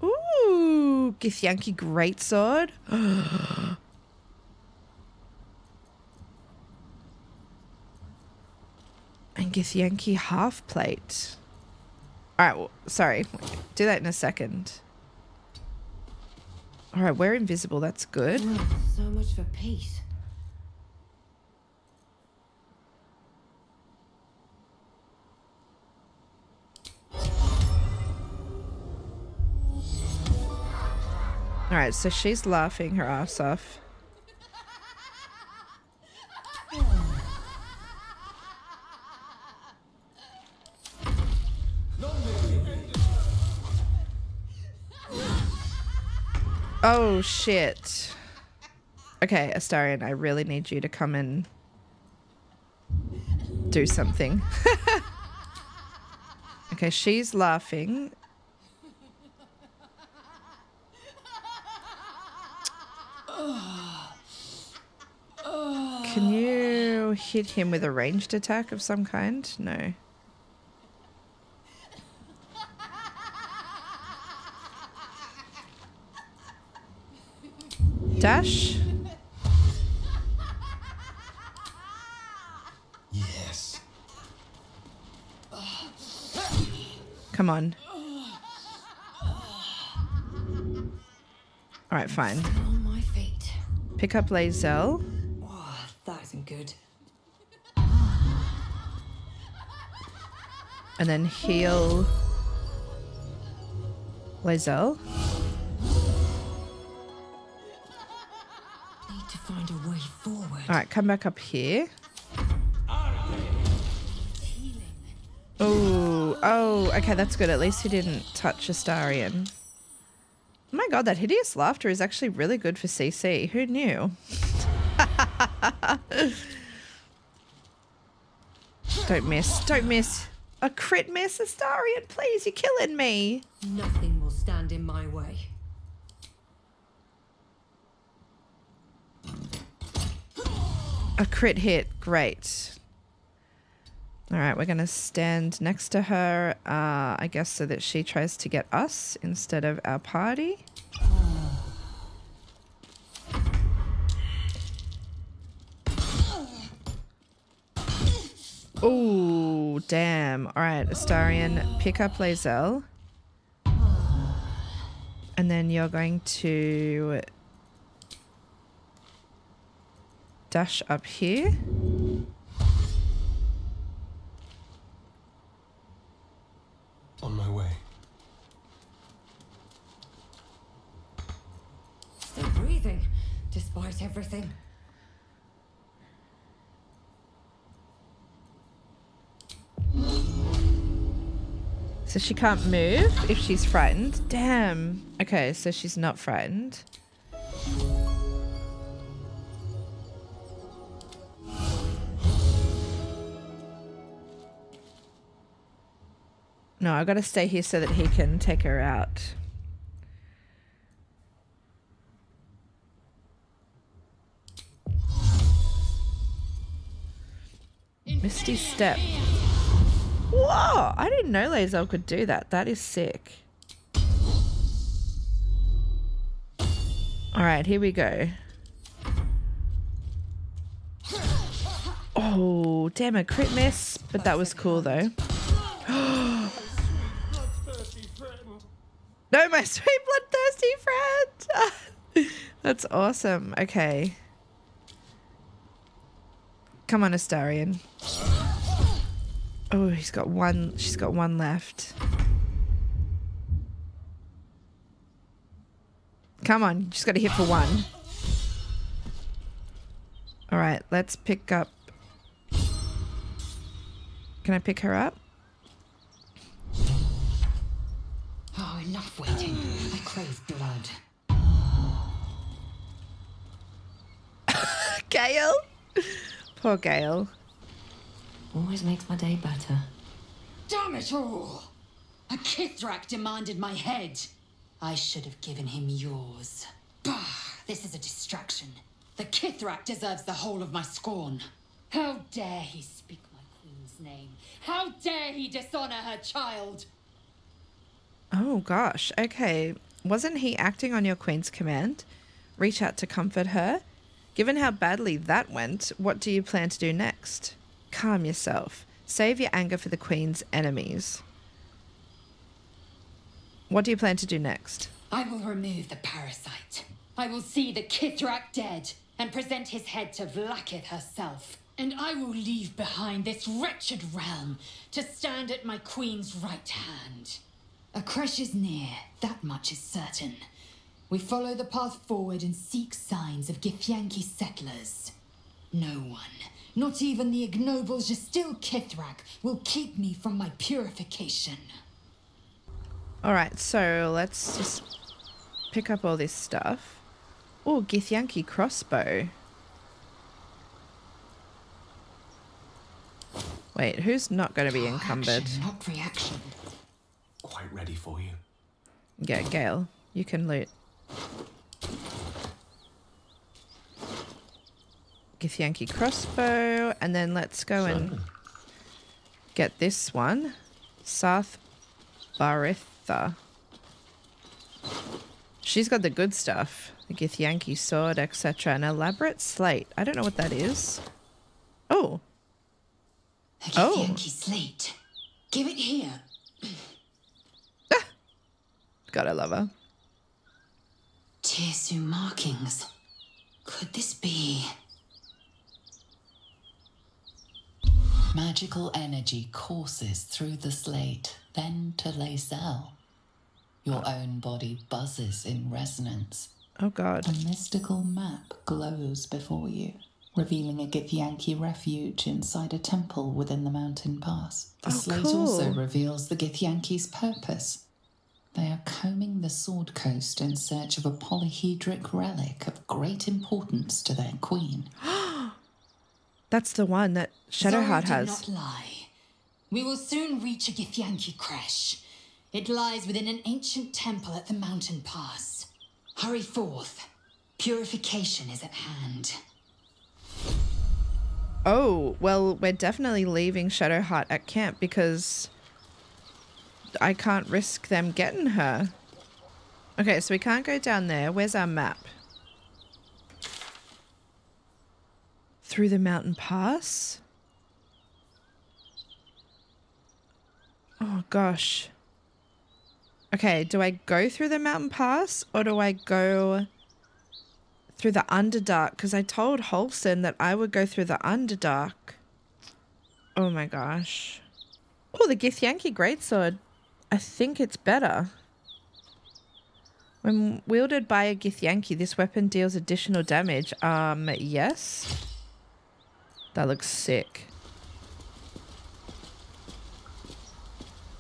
Ooh, Githyanki Greatsword. and Githyanki Half Plate. Alright, well, sorry. Do that in a second. Alright, we're invisible. That's good. So much for peace. Alright, so she's laughing her ass off. Oh shit. Okay, Astarion, I really need you to come and do something. okay, she's laughing. Can you hit him with a ranged attack of some kind? No. Dash? Yes. Come on. Alright, fine. On my feet. Pick up Lae'zel. Oh, that isn't good. And then heal Lae'zel. Forward. Alright, come back up here. Oh, oh, okay, that's good. At least he didn't touch Astarion. Oh my god, that hideous laughter is actually really good for CC. Who knew? Don't miss. Don't miss. A crit miss, Astarion, please. You're killing me. Nothing will stand in my way. A crit hit. Great. All right, we're going to stand next to her, uh, I guess, so that she tries to get us instead of our party. Oh, damn. All right, Astarion, pick up Lae'zel. And then you're going to dash up here. On my way. Still breathing, despite everything. So she can't move if she's frightened. Damn. Okay, so she's not frightened. No, I've gotta stay here so that he can take her out. Misty Step. Whoa! I didn't know Lae'zel could do that. That is sick. Alright, here we go. Oh, damn a crit miss. But that was cool though. my sweet bloodthirsty friend. That's awesome. Okay. Come on, Astarion. Oh, he's got one. She's got one left. Come on, just got to hit for one. All right, let's pick up. Can I pick her up? Enough waiting. I crave blood. Gale? Poor Gale. Always makes my day better. Damn it all! A Kith'rak demanded my head. I should have given him yours. Bah! This is a distraction. The Kith'rak deserves the whole of my scorn. How dare he speak my queen's name? How dare he dishonor her child? Oh gosh. Okay. Wasn't he acting on your queen's command? Reach out to comfort her? Given how badly that went, what do you plan to do next? Calm yourself. Save your anger for the queen's enemies. What do you plan to do next? I will remove the parasite. I will see the Kith'rak dead and present his head to Vlaakith herself. And I will leave behind this wretched realm to stand at my queen's right hand. A crash is near, that much is certain. We follow the path forward and seek signs of Githyanki settlers. No one, not even the ignoble Jastil Kith'rak, will keep me from my purification. Alright, so let's just pick up all this stuff. Oh, Githyanki crossbow. Wait, who's not going to be encumbered? Action, not reaction. Quite ready for you. Yeah, Gale, you can loot. Githyanki crossbow, and then let's go and get this one. Sarth Baretha. She's got the good stuff. The Githyanki sword, etc. An elaborate slate. I don't know what that is. Oh. A Githyanki oh. slate. Give it here. God, I love her. Tir'su markings. Could this be? Magical energy courses through the slate, then to Lae'zel. Your oh. own body buzzes in resonance. Oh god. A mystical map glows before you, revealing a Githyanki refuge inside a temple within the mountain pass. The Oh, slate cool. also reveals the Githyanki's purpose. They are combing the Sword Coast in search of a polyhedric relic of great importance to their queen. That's the one that Shadowheart has. not lie. We will soon reach a Githyanki crash. It lies within an ancient temple at the mountain pass. Hurry forth. Purification is at hand. Oh, well, we're definitely leaving Shadowheart at camp because I can't risk them getting her. Okay, so we can't go down there. Where's our map? Through the mountain pass? Oh, gosh. Okay, do I go through the mountain pass or do I go through the Underdark? Because I told Halsin that I would go through the Underdark. Oh my gosh. Oh, the Githyanki Greatsword. I think it's better. When wielded by a Githyanki, this weapon deals additional damage. Um, yes. That looks sick.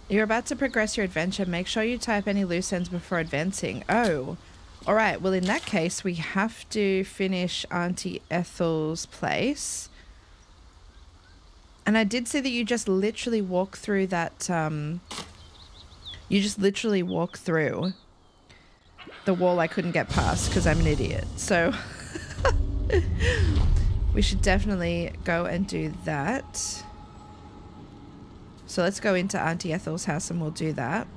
You're about to progress your adventure. Make sure you type any loose ends before advancing. Oh. Alright, well in that case we have to finish Auntie Ethel's place. And I did see that you just literally walk through that um you just literally walk through the wall I couldn't get past because I'm an idiot. So we should definitely go and do that. So let's go into Auntie Ethel's house and we'll do that.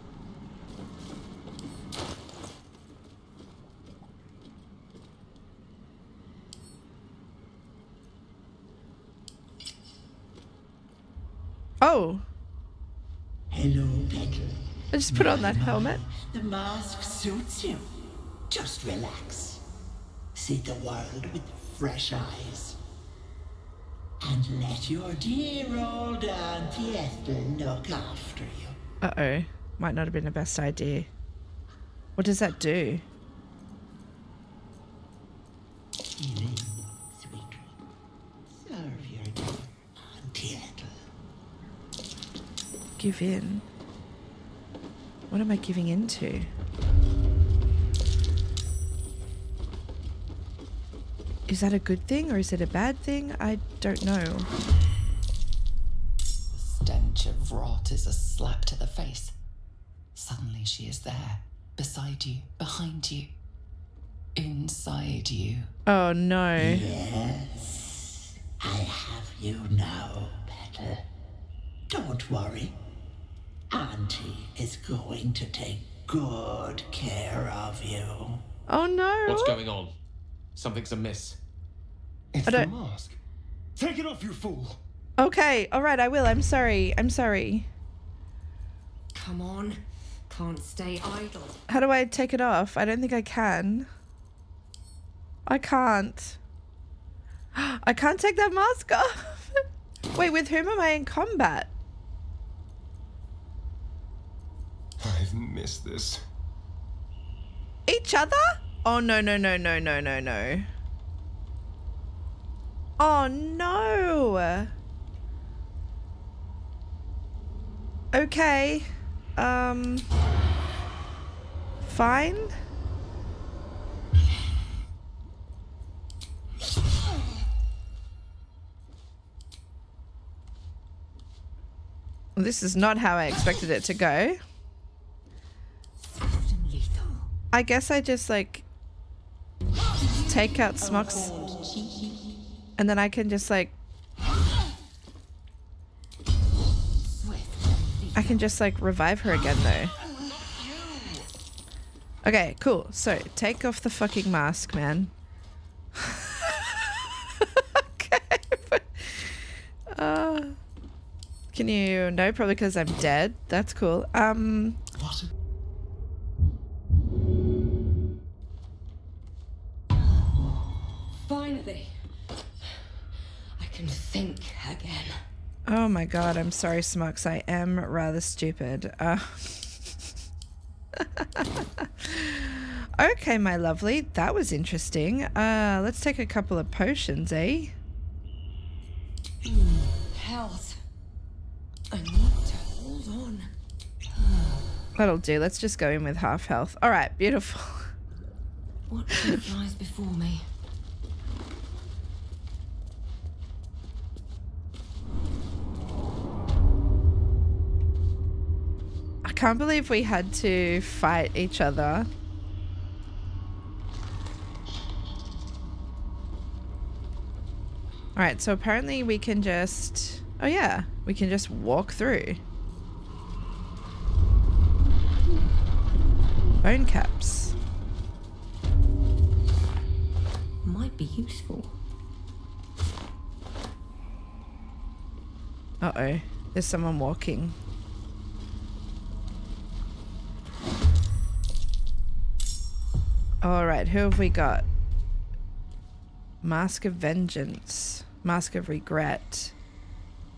Oh, Hello, Petal. I just put on that helmet. The mask suits you. Just relax. See the world with fresh eyes. And let your dear old Auntie Ethel look after you. Uh oh. Might not have been the best idea. What does that do? Feeling, sweet Serve your dear Auntie Ethel. Give in. What am I giving into? Is that a good thing or is it a bad thing? I don't know. The stench of rot is a slap to the face. Suddenly she is there, beside you, behind you. inside you. Oh no. Yes, I have you now, Petal. Don't worry. Auntie is going to take good care of you. Oh no. What's going on? Something's amiss. It's I the mask. Take it off, you fool! Okay, all right, I will. I'm sorry. I'm sorry. Come on. Can't stay idle. How do I take it off? I don't think I can. I can't. I can't take that mask off. Wait, with whom am I in combat? I've missed this. Each other? Oh no no no no no no no. Oh no. Okay. Um fine. This is not how I expected it to go. I guess I just like take out Smocks and then I can just like I can just like revive her again though. Okay, cool. So take off the fucking mask, man. okay. but- uh, can you no probably because I'm dead. That's cool. Um What? Finally. I can think again. Oh my god, I'm sorry, Smocks. I am rather stupid. Uh, okay, my lovely. That was interesting. Uh, let's take a couple of potions, eh? Health. I need to hold on. That'll do. Let's just go in with half health. All right, beautiful. What lies before me? Can't believe we had to fight each other. All right, so apparently we can just... Oh yeah, we can just walk through. Bone caps. Might be useful. Uh-oh, there's someone walking. All right, who have we got? Mask of Vengeance, Mask of Regret,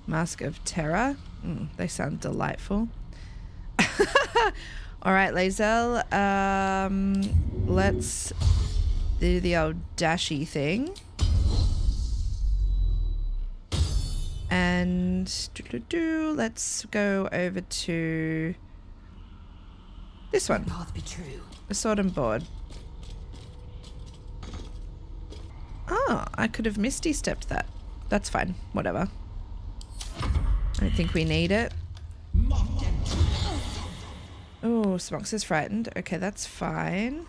Mask of Terror. Mm, they sound delightful. All right, Lae'zel, um, let's do the old dashy thing. And doo-doo-doo, let's go over to this one. Path be true. The sword and board. Oh, I could have misty stepped that. That's fine. Whatever. I don't think we need it. Oh, Smocks is frightened. Okay, that's fine.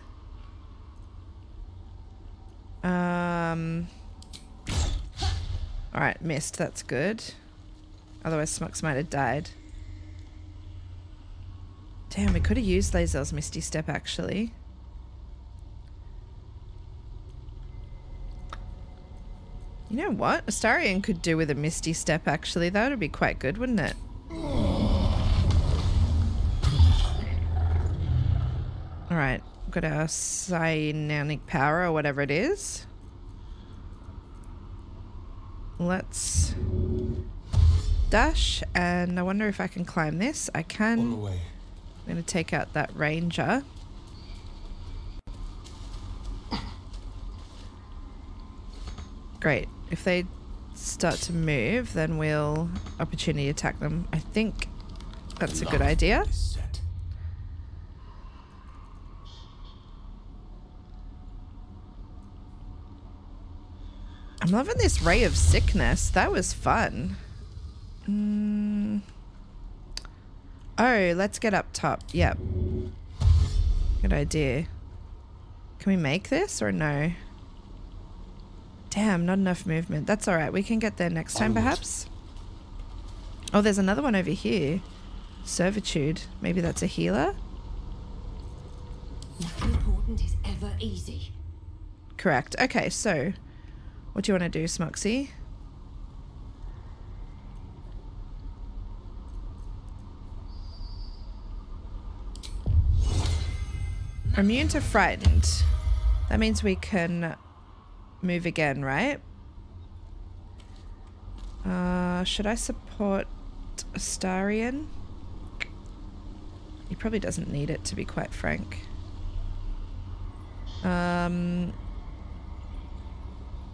Um. Alright, missed. That's good. Otherwise, Smocks might have died. Damn, we could have used Lae'zel's Misty Step actually. You know what? Astarion could do with a Misty Step actually. That would be quite good, wouldn't it? Alright, got our Psionic Power or whatever it is. Let's dash and I wonder if I can climb this. I can. On the way. I'm going to take out that ranger. Great. If they start to move, then we'll opportunity attack them. I think that's a good idea. I'm loving this ray of sickness. That was fun. Mm. Oh, let's get up top. Yep. Good idea. Can we make this or no? Damn, not enough movement. That's alright. We can get there next time, perhaps. Oh, there's another one over here. Servitude. Maybe that's a healer? Nothing important is ever easy. Correct. Okay, so what do you want to do, Smoxy? Immune to frightened. That means we can move again, right? Uh, should I support Astarion? He probably doesn't need it, to be quite frank. Um,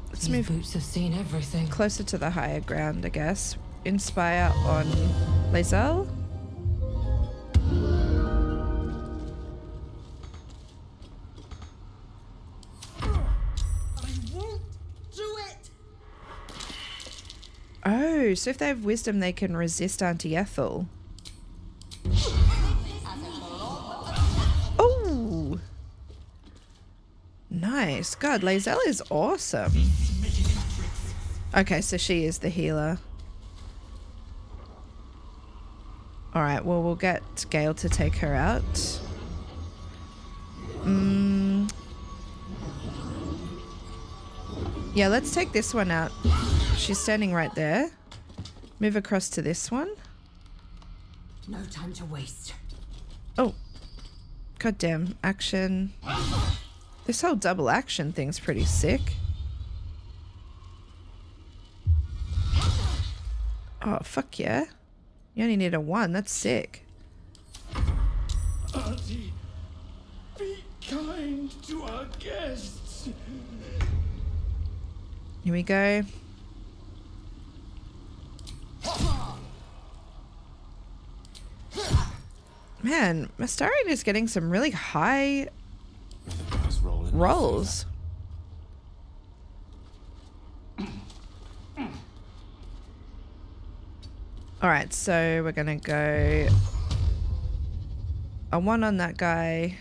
let's These move boots have seen everything. closer to the higher ground, I guess. Inspire on Lae'zel. Oh, so if they have wisdom, they can resist Auntie Ethel. Oh! Nice. God, Lae'zel is awesome. Okay, so she is the healer. Alright, well, we'll get Gale to take her out. Mm. Yeah, let's take this one out. She's standing right there. Move across to this one. No time to waste. Oh. Goddamn. Action. This whole double action thing's pretty sick. Oh, fuck yeah. You only need a one. That's sick. Auntie, be kind to our guests. Here we go. Man, Mastarian is getting some really high rolls. Alright, so we're gonna go a one on that guy.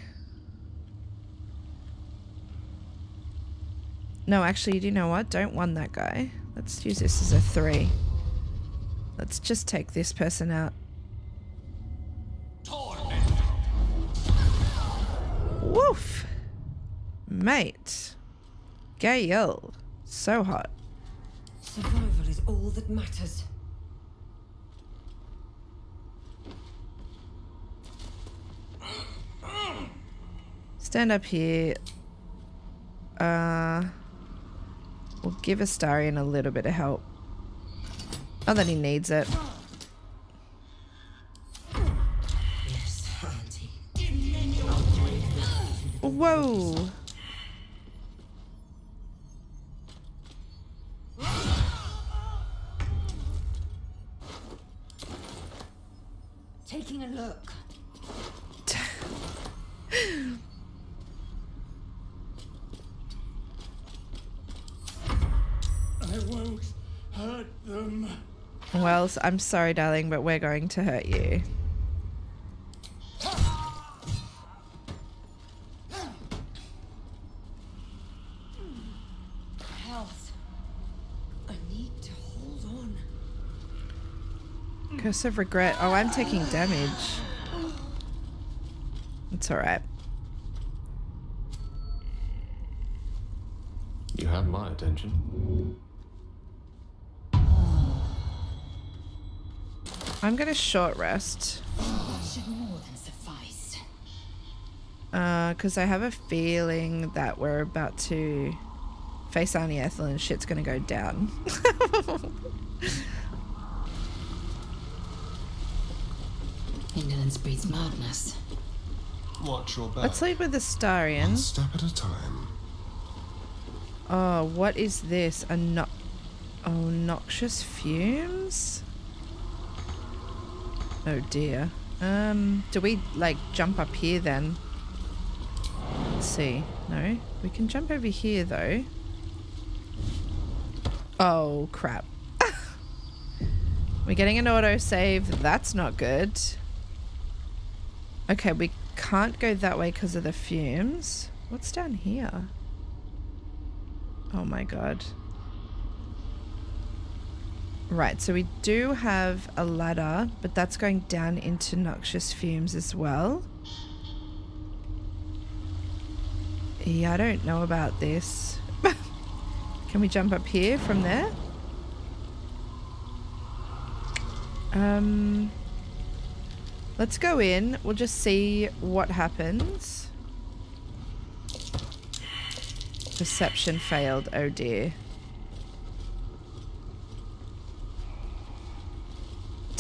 No, actually, do you know what? Don't one that guy. Let's use this as a three. Let's just take this person out. Woof! Mate. Gale. So hot. Survival is all that matters. Stand up here. Uh, we'll give Astarion a little bit of help. Oh, Not that he needs it. Whoa! I'm sorry, darling, but we're going to hurt you. Health. I need to hold on. Curse of regret. Oh, I'm taking damage. It's alright. You have my attention. I'm gonna short rest. That should more than suffice. Uh, because I have a feeling that we're about to face Auntie Ethel and shit's gonna go down. Indolence breeds madness. Watch your back. Let's lead with Astarion. One step at a time. Oh, what is this? A no- oh, noxious fumes? Oh dear. Um, do we like jump up here then? Let's see. No, we can jump over here though. Oh crap. We're getting an autosave. That's not good. Okay, we can't go that way because of the fumes. What's down here? Oh my god. Right, so we do have a ladder, but that's going down into noxious fumes as well. Yeah, I don't know about this. Can we jump up here from there? Um, let's go in. We'll just see what happens. Perception failed. Oh dear.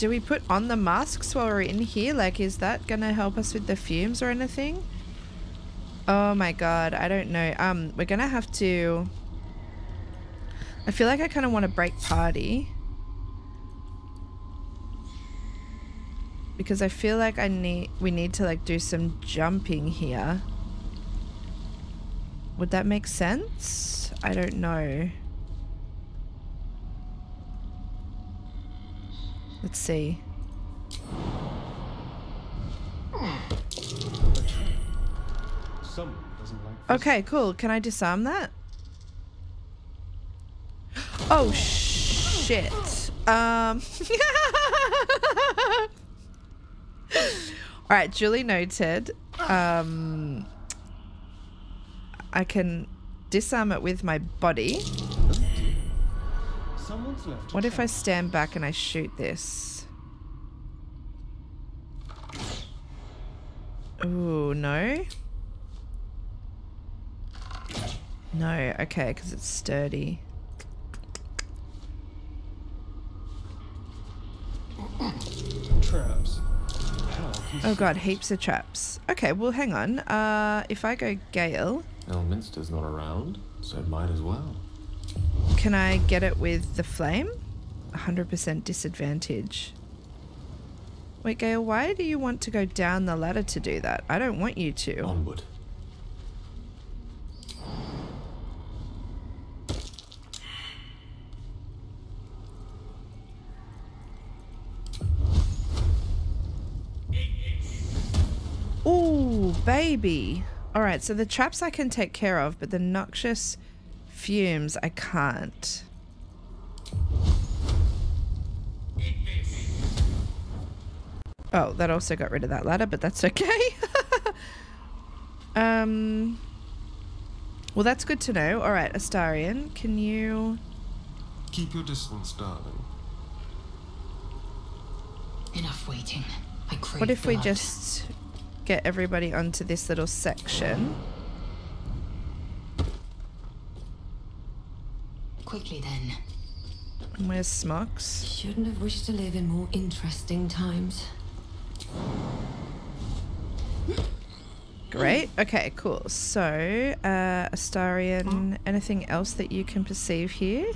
Do we put on the masks while we're in here? Like, is that gonna help us with the fumes or anything? Oh my god, I don't know. Um, we're gonna have to... I feel like I kind of want to break party. Because I feel like I need we need to like do some jumping here. Would that make sense? I don't know. Let's see. Someone doesn't like Okay, cool. Can I disarm that? Oh shit. Um All right, Julie noted. Um I can disarm it with my body. Someone's left. What if I stand back and I shoot this? Ooh, no. No, okay, because it's sturdy. Traps. How Oh god, heaps of traps. Okay, well hang on. Uh, if I go Gale, Elminster's not around, so it might as well. Can I get it with the flame? 100% disadvantage. Wait, Gale, why do you want to go down the ladder to do that? I don't want you to. Onward. Ooh, baby. All right, so the traps I can take care of, but the noxious fumes I can't. Oh, that also got rid of that ladder, but that's okay. um. Well, that's good to know. All right, Astarion, can you? Keep your distance, darling. Enough waiting. I crave What if we just get everybody onto this little section? Quickly then. Where's Smocks? Shouldn't have wished to live in more interesting times. Great. Okay, cool. So, uh, Astarion, anything else that you can perceive here?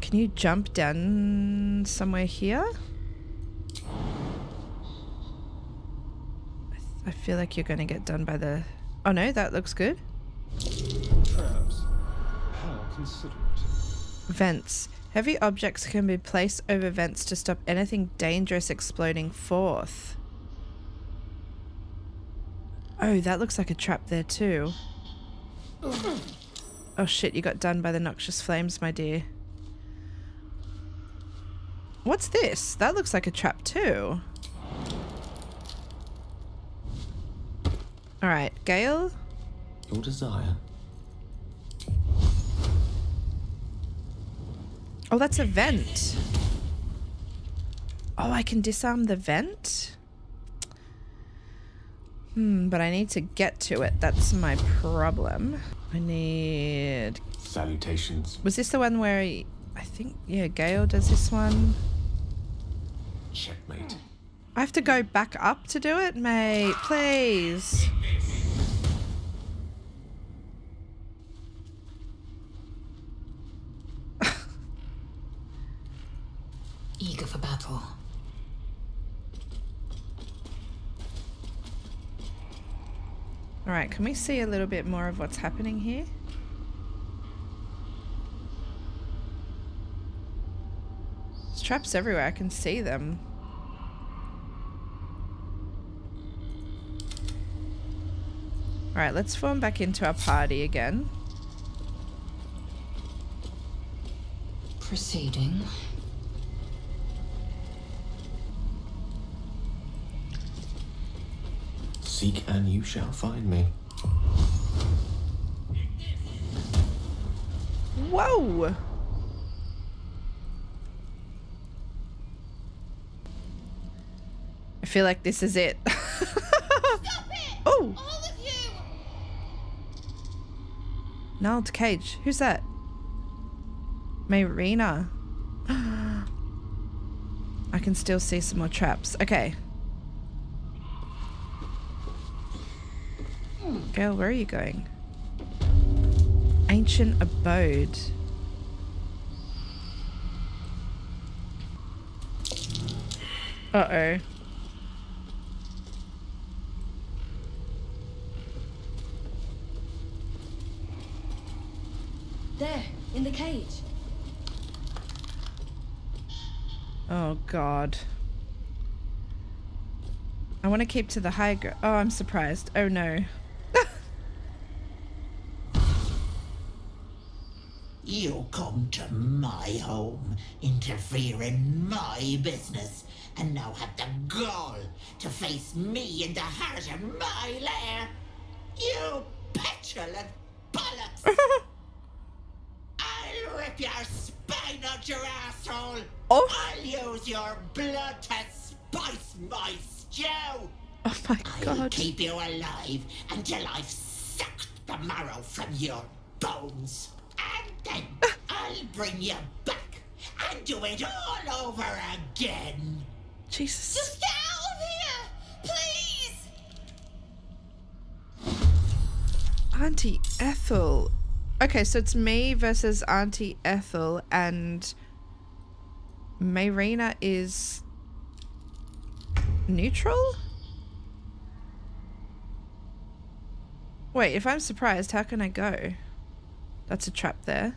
Can you jump down somewhere here? I, th- I feel like you're going to get done by the... Oh no, that looks good. Traps. How considerate. Vents. Heavy objects can be placed over vents to stop anything dangerous exploding forth. Oh, that looks like a trap there too. Oh shit, you got done by the noxious flames, my dear. What's this? That looks like a trap too. Alright, Gale. Your desire. Oh, that's a vent. Oh, I can disarm the vent? Hmm, but I need to get to it. That's my problem. I need... Salutations. Was this the one where he... I think, yeah, Gale does this one. Checkmate. I have to go back up to do it? Mate, please. Eager for battle. Alright, can we see a little bit more of what's happening here? There's traps everywhere, I can see them. Alright, let's form back into our party again. Proceeding. Seek and you shall find me. Whoa! I feel like this is it. oh! Gnarled Cage. Who's that? Mayrina. I can still see some more traps. Okay. Girl, where are you going? Ancient abode. Uh-oh. There, in the cage. Oh god. I want to keep to the high ground. Oh, I'm surprised. Oh no. You come to my home, interfere in my business, and now have the gall to face me in the heart of my lair. You petulant bollocks! I'll rip your spine out your asshole! Oh. I'll use your blood to spice my stew! Oh my god. I'll keep you alive until I've sucked the marrow from your bones. And then I'll bring you back and do it all over again. Jesus. Just get out of here! Please! Auntie Ethel. Okay, so it's me versus Auntie Ethel and Mayrina is neutral? Wait, if I'm surprised, how can I go? That's a trap there.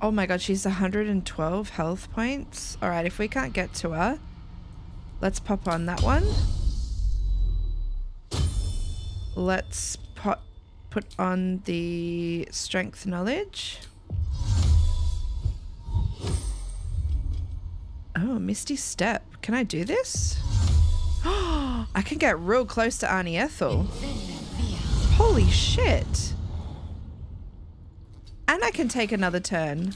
Oh my god, she's 112 health points. Alright, if we can't get to her, let's pop on that one. Let's put, put on the strength knowledge. Oh, Misty Step. Can I do this? I can get real close to Auntie Ethel. Holy shit. And I can take another turn.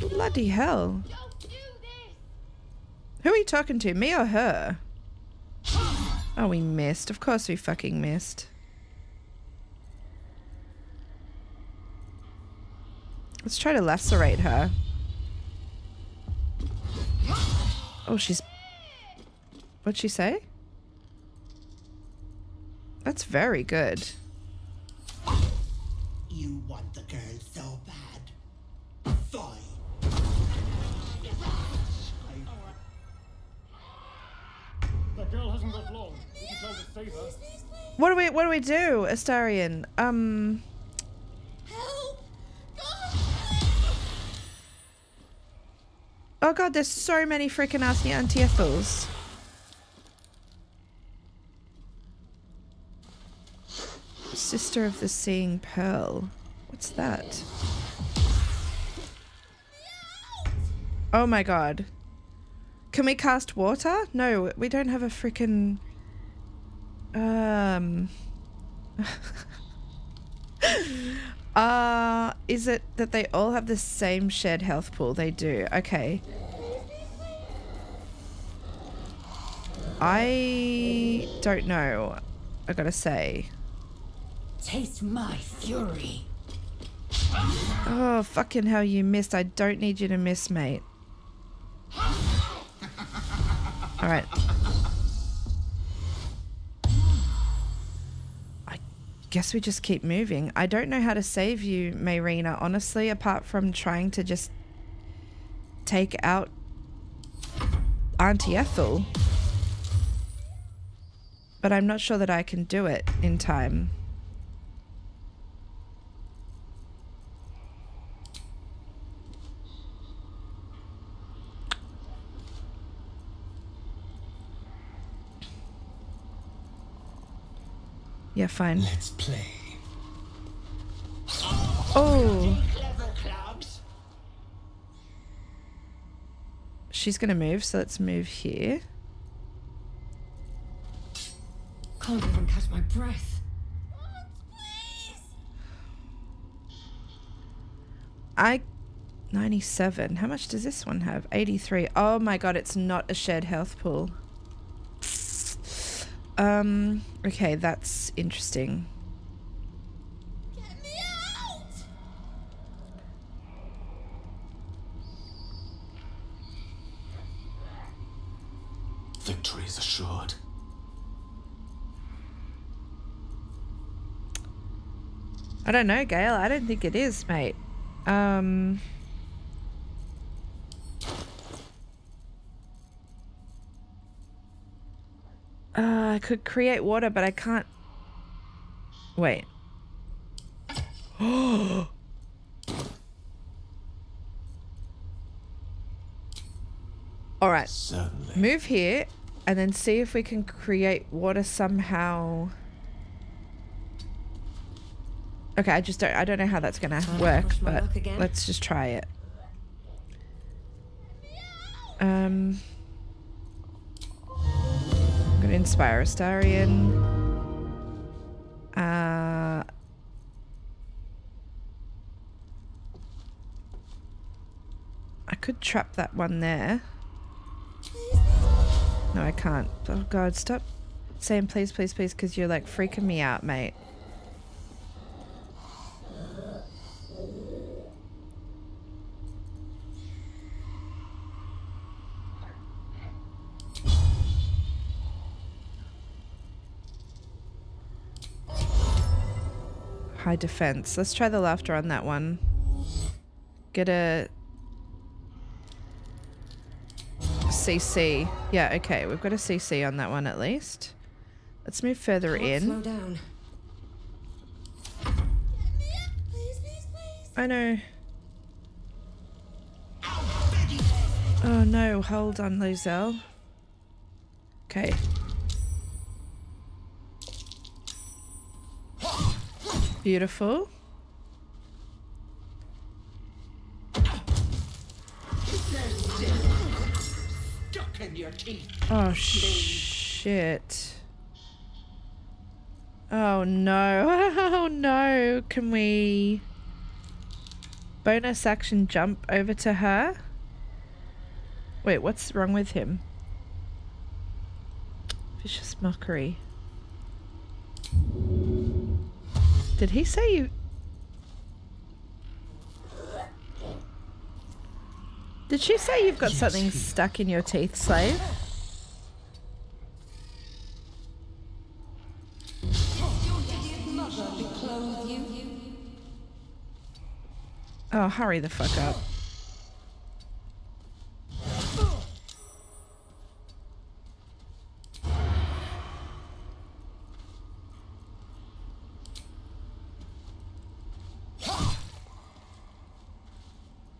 Bloody hell. Who are you talking to? Me or her? Oh, we missed. Of course we fucking missed. Let's try to lacerate her. Oh, she's... What'd she say? That's very good. You want the girl so bad. Fine. That girl hasn't got long. We can try to save her. What do we what do we do, Astarion? Um Oh god, there's so many freaking nasty Auntie Sister of the Seeing Pearl. What's that? Oh my god. Can we cast water? No, we don't have a freaking um Uh is it that they all have the same shared health pool? They do. Okay. I don't know. I gotta say. Taste my fury. Oh, fucking hell, you missed. I don't need you to miss, mate. Alright. I guess we just keep moving. I don't know how to save you, Mayrina, honestly, apart from trying to just take out Auntie Ethel. But I'm not sure that I can do it in time. Yeah, fine. Let's play. Oh. She's gonna move, so let's move here. Can't even catch my breath. I 97. How much does this one have? 83. Oh my god, it's not a shared health pool. Um, okay, that's interesting. Get me out! Victory is assured. I don't know, Gale. I don't think it is, mate. Um... Uh, I could create water, but I can't... Wait. Alright. Certainly. Move here, and then see if we can create water somehow. Okay, I just don't I don't know how that's gonna Time work, push but again. let's just try it. Um I'm gonna inspire Astarion. Uh I could trap that one there. No, I can't. Oh god, stop saying please, please, please, because you're like freaking me out, mate. High defense. Let's try the laughter on that one. Get a CC. Yeah, okay, we've got a CC on that one at least. Let's move further Can't Slow in. down. I know. Oh no, hold on, Lae'zel. Okay. Beautiful. Oh shit. Oh no. Oh no. Can we bonus action jump over to her? Wait, what's wrong with him? Vicious mockery. Did he say you Did she say you've got something stuck in your teeth, slave? Oh, hurry the fuck up.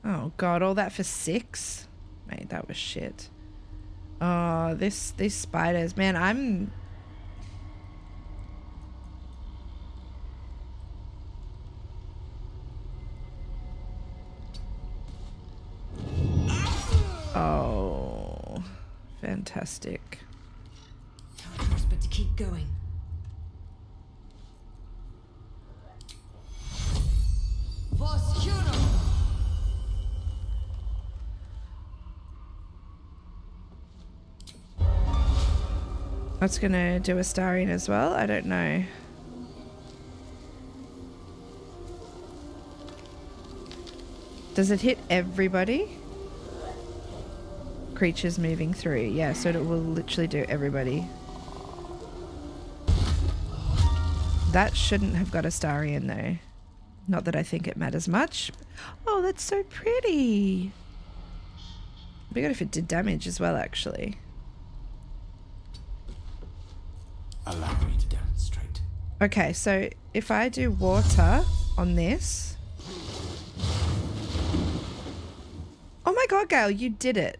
Oh god, all that for six? Mate, that was shit. Oh, this these spiders, man, I'm Oh, fantastic. But to keep going. That's gonna do Astarion as well? I don't know. Does it hit everybody? Creatures moving through. Yeah, so it will literally do everybody. That shouldn't have got Astarion though. Not that I think it matters much. Oh, that's so pretty. Be good if it did damage as well, actually. Allow me to demonstrate. Okay, so if I do water on this. Oh my god, Gale, you did it.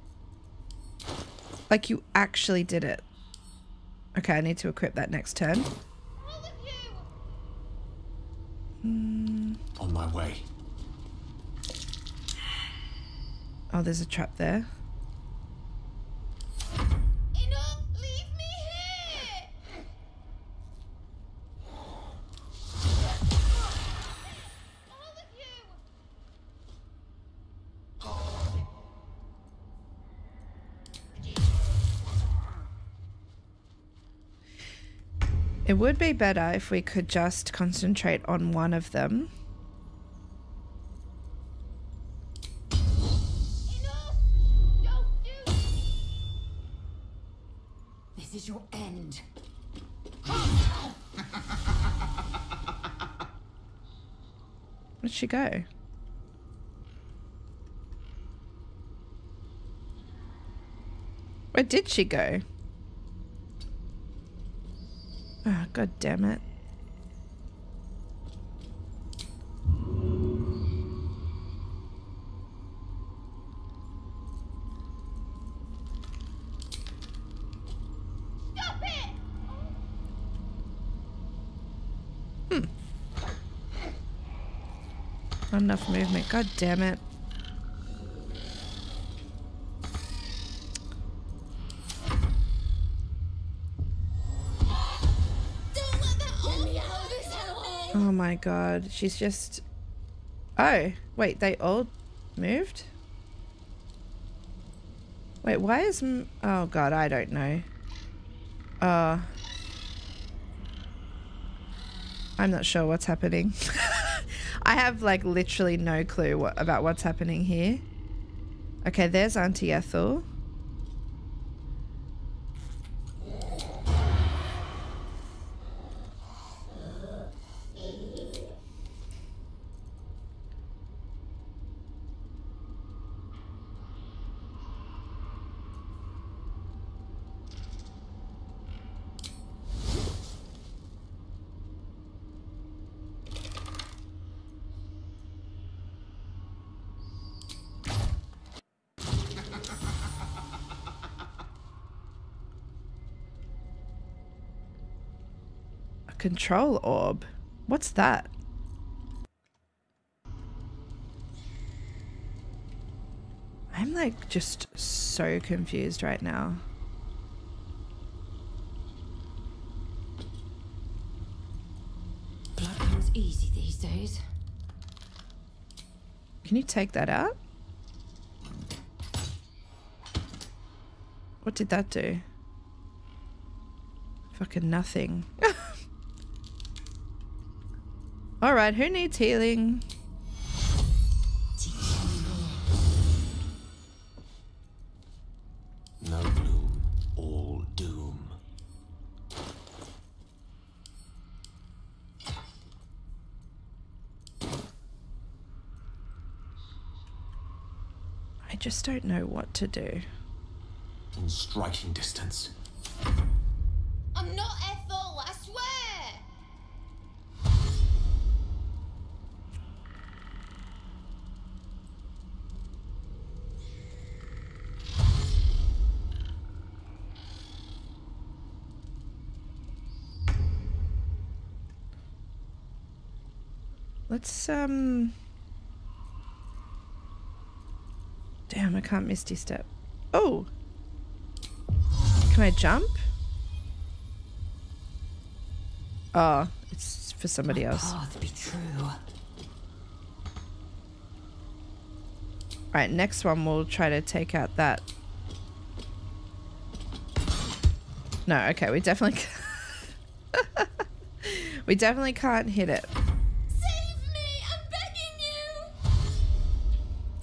Like you actually did it. Okay, I need to equip that next turn. On my way. Oh, there's a trap there. It would be better if we could just concentrate on one of them. Do This is your end. Where'd she go? Where did she go? Oh, god damn it. Stop it! Not enough movement. God damn it. My god. She's just. Oh, wait, they all moved? Wait, why is. Oh god, I don't know. Uh. I'm not sure what's happening. I have like literally no clue what, about what's happening here. Okay, there's Auntie Ethel. Control orb. What's that? I'm like just so confused right now. Blood comes easy these days. Can you take that out? What did that do? Fucking nothing. Alright, who needs healing? No gloom, all doom. I just don't know what to do. In striking distance. I'm not Let's um Damn, I can't misty step. Oh. Can I jump? Oh, it's for somebody else. Path be true. Right, next one we'll try to take out that. No, okay, we definitely We definitely can't hit it.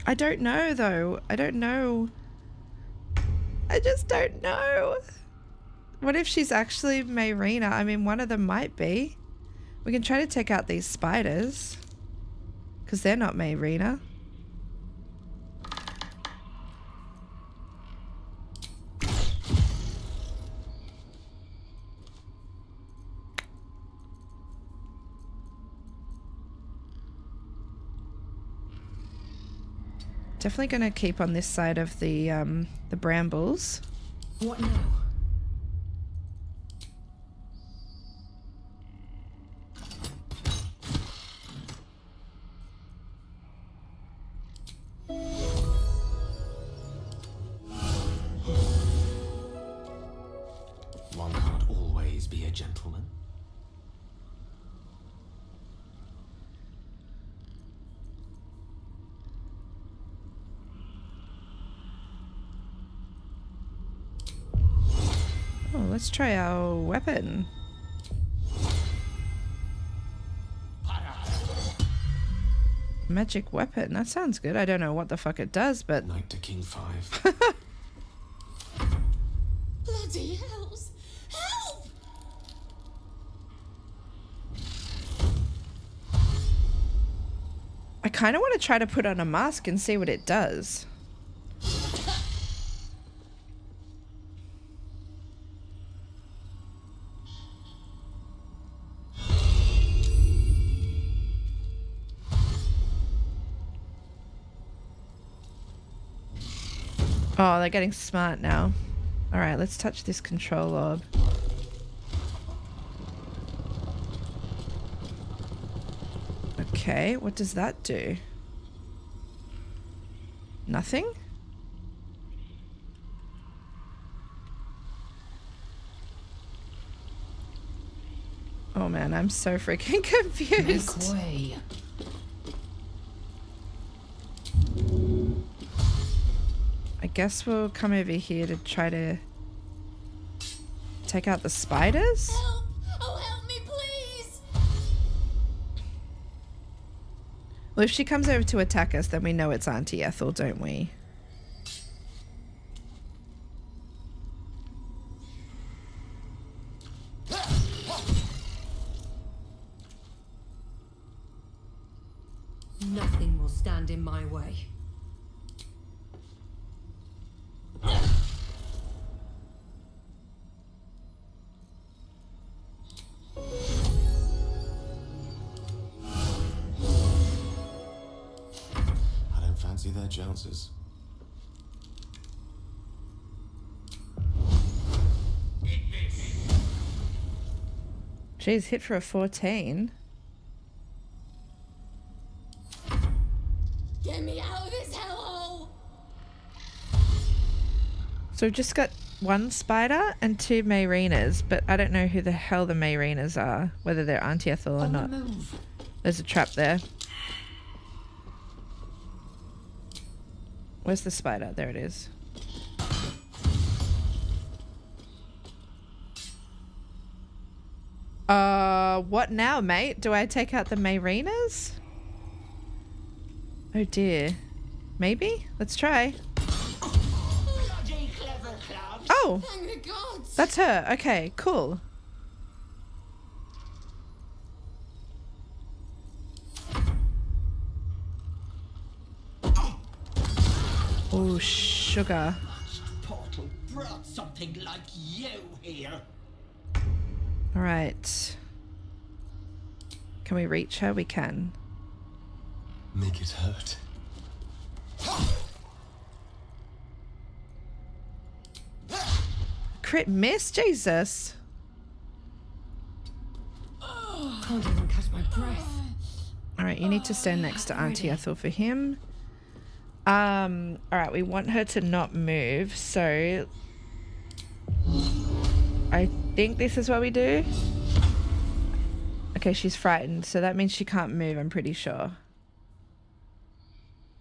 I don't know though. I don't know. I just don't know. What if she's actually Mayrina? I mean, one of them might be. We can try to take out these spiders. Because they're not Mayrina. Definitely going to keep on this side of the um, the brambles. What now? Let's try our weapon. Magic weapon. That sounds good. I don't know what the fuck it does, but Knight to King 5. Bloody hells! Help! I kind of want to try to put on a mask and see what it does. Oh, they're getting smart now. Alright, let's touch this control orb. Okay, what does that do? Nothing? Oh man, I'm so freaking confused. Guess we'll come over here to try to take out the spiders? Help! Oh, help me, please! Well, if she comes over to attack us, then we know it's Auntie Ethel, don't we? Jeez, hit for a 14. Get me out of this hellhole! So we've just got one spider and two Mayrinas, but I don't know who the hell the Mayrinas are, whether they're Auntie Ethel or On not. move. There's a trap there. Where's the spider? There it is. Uh, what now, mate? Do I take out the Mayrinas? Oh dear. Maybe? Let's try. Oh! That's her. Okay, cool. Oh, sugar. Portal brought something like you here. All right. Can we reach her? We can. Make it hurt. Crit miss? Jesus. Can't even catch my breath. All right, you need to stand next to Auntie Ethel for him. Um, all right, we want her to not move, so I think this is what we do. Okay, she's frightened, so that means she can't move, I'm pretty sure.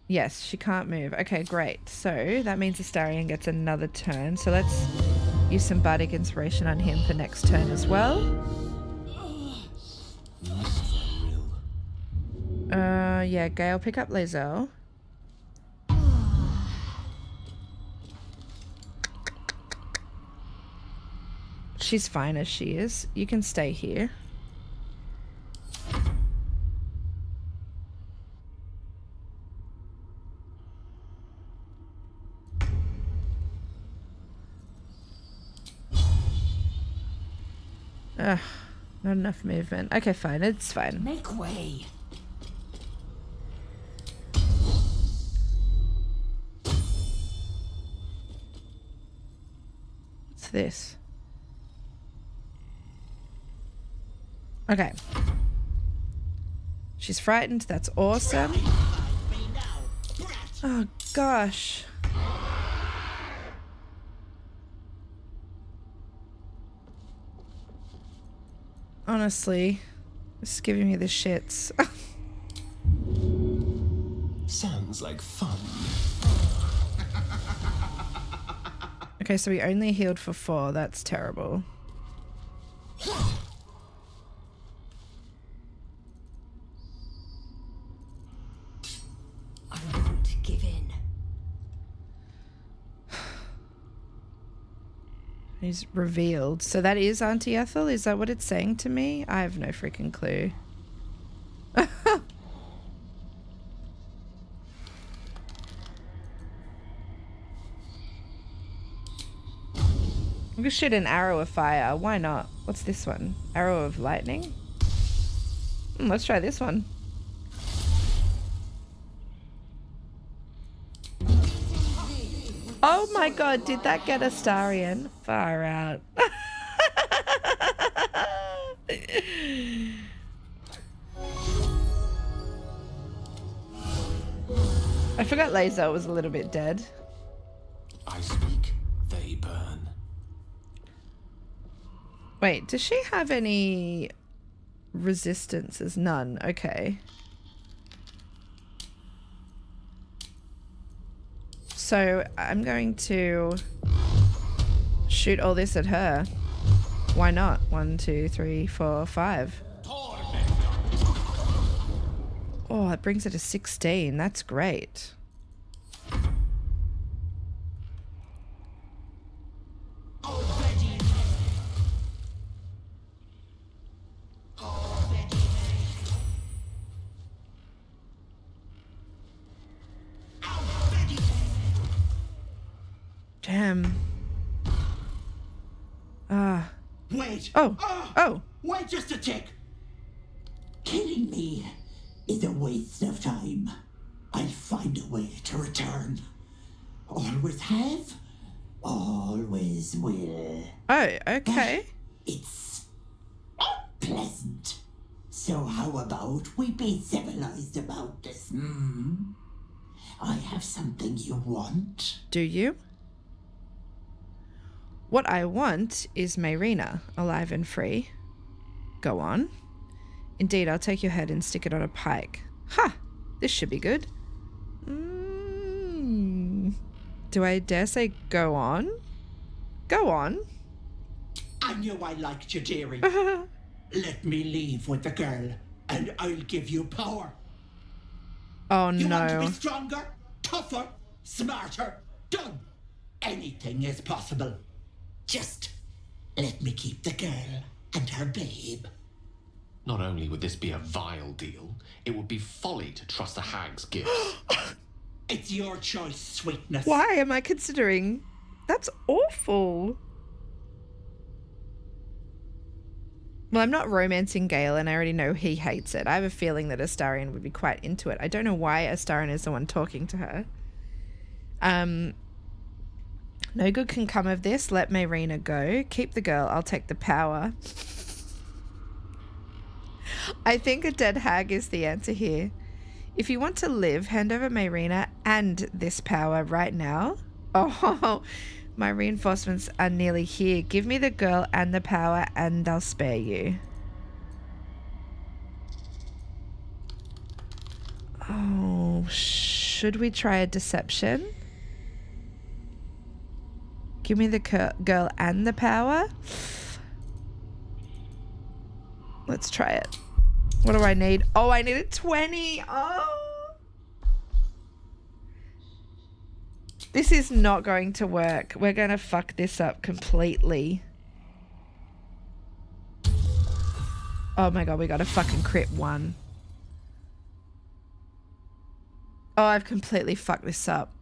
Yes, she can't move. Okay, great. So that means Astarion gets another turn. So let's use some bardic inspiration on him for next turn as well. Uh, yeah, Gale, pick up Lae'zel. She's fine as she is. You can stay here. Ugh, not enough movement. Okay, fine. It's fine. Make way. What's this? Okay. She's frightened. That's awesome. Oh, gosh. Honestly, it's giving me the shits. Sounds like fun. Okay, so we only healed for four. That's terrible. I won't give in. Revealed. So that is Auntie Ethel? Is that what it's saying to me? I have no freaking clue. I'm gonna shoot an arrow of fire. Why not? What's this one? Arrow of lightning? Hmm, let's try this one. My god, did that get Astarion? Far out. I forgot Lae'zel was a little bit dead. I speak, they burn. Wait, does she have any resistances? None. Okay. So I'm going to shoot all this at her. Why not? One, two, three, four, five. Oh, it brings it to 16. That's great. Oh! Oh! Wait just a tick! Killing me is a waste of time. I'll find a way to return. Always have, always will. Oh, okay. It's unpleasant. So how about we be civilized about this, hmm? I have something you want. Do you? What I want is Mayrina, alive and free. Go on. Indeed, I'll take your head and stick it on a pike. Ha! This should be good. Mm. Do I dare say go on? Go on. I knew I liked you, dearie. Let me leave with the girl, and I'll give you power. Oh no You want to be stronger, tougher, smarter? Done. Anything is possible. Just let me keep the girl and her babe. Not only would this be a vile deal, it would be folly to trust a hag's gifts. It's your choice, sweetness. Why am I considering? That's awful. Well, I'm not romancing Gale, and I already know he hates it. I have a feeling that Astarion would be quite into it. I don't know why Astarion is the one talking to her. Um, no good can come of this. Let Mayrina go. Keep the girl. I'll take the power. I think a dead hag is the answer here. If you want to live, hand over Mayrina and this power right now. Oh, my reinforcements are nearly here. Give me the girl and the power, and I'll spare you. Oh, should we try a deception? Give me the girl and the power. Let's try it. What do I need? Oh, I need a 20. Oh. This is not going to work. We're going to fuck this up completely. Oh my god, we got a fucking crit one. Oh, I've completely fucked this up.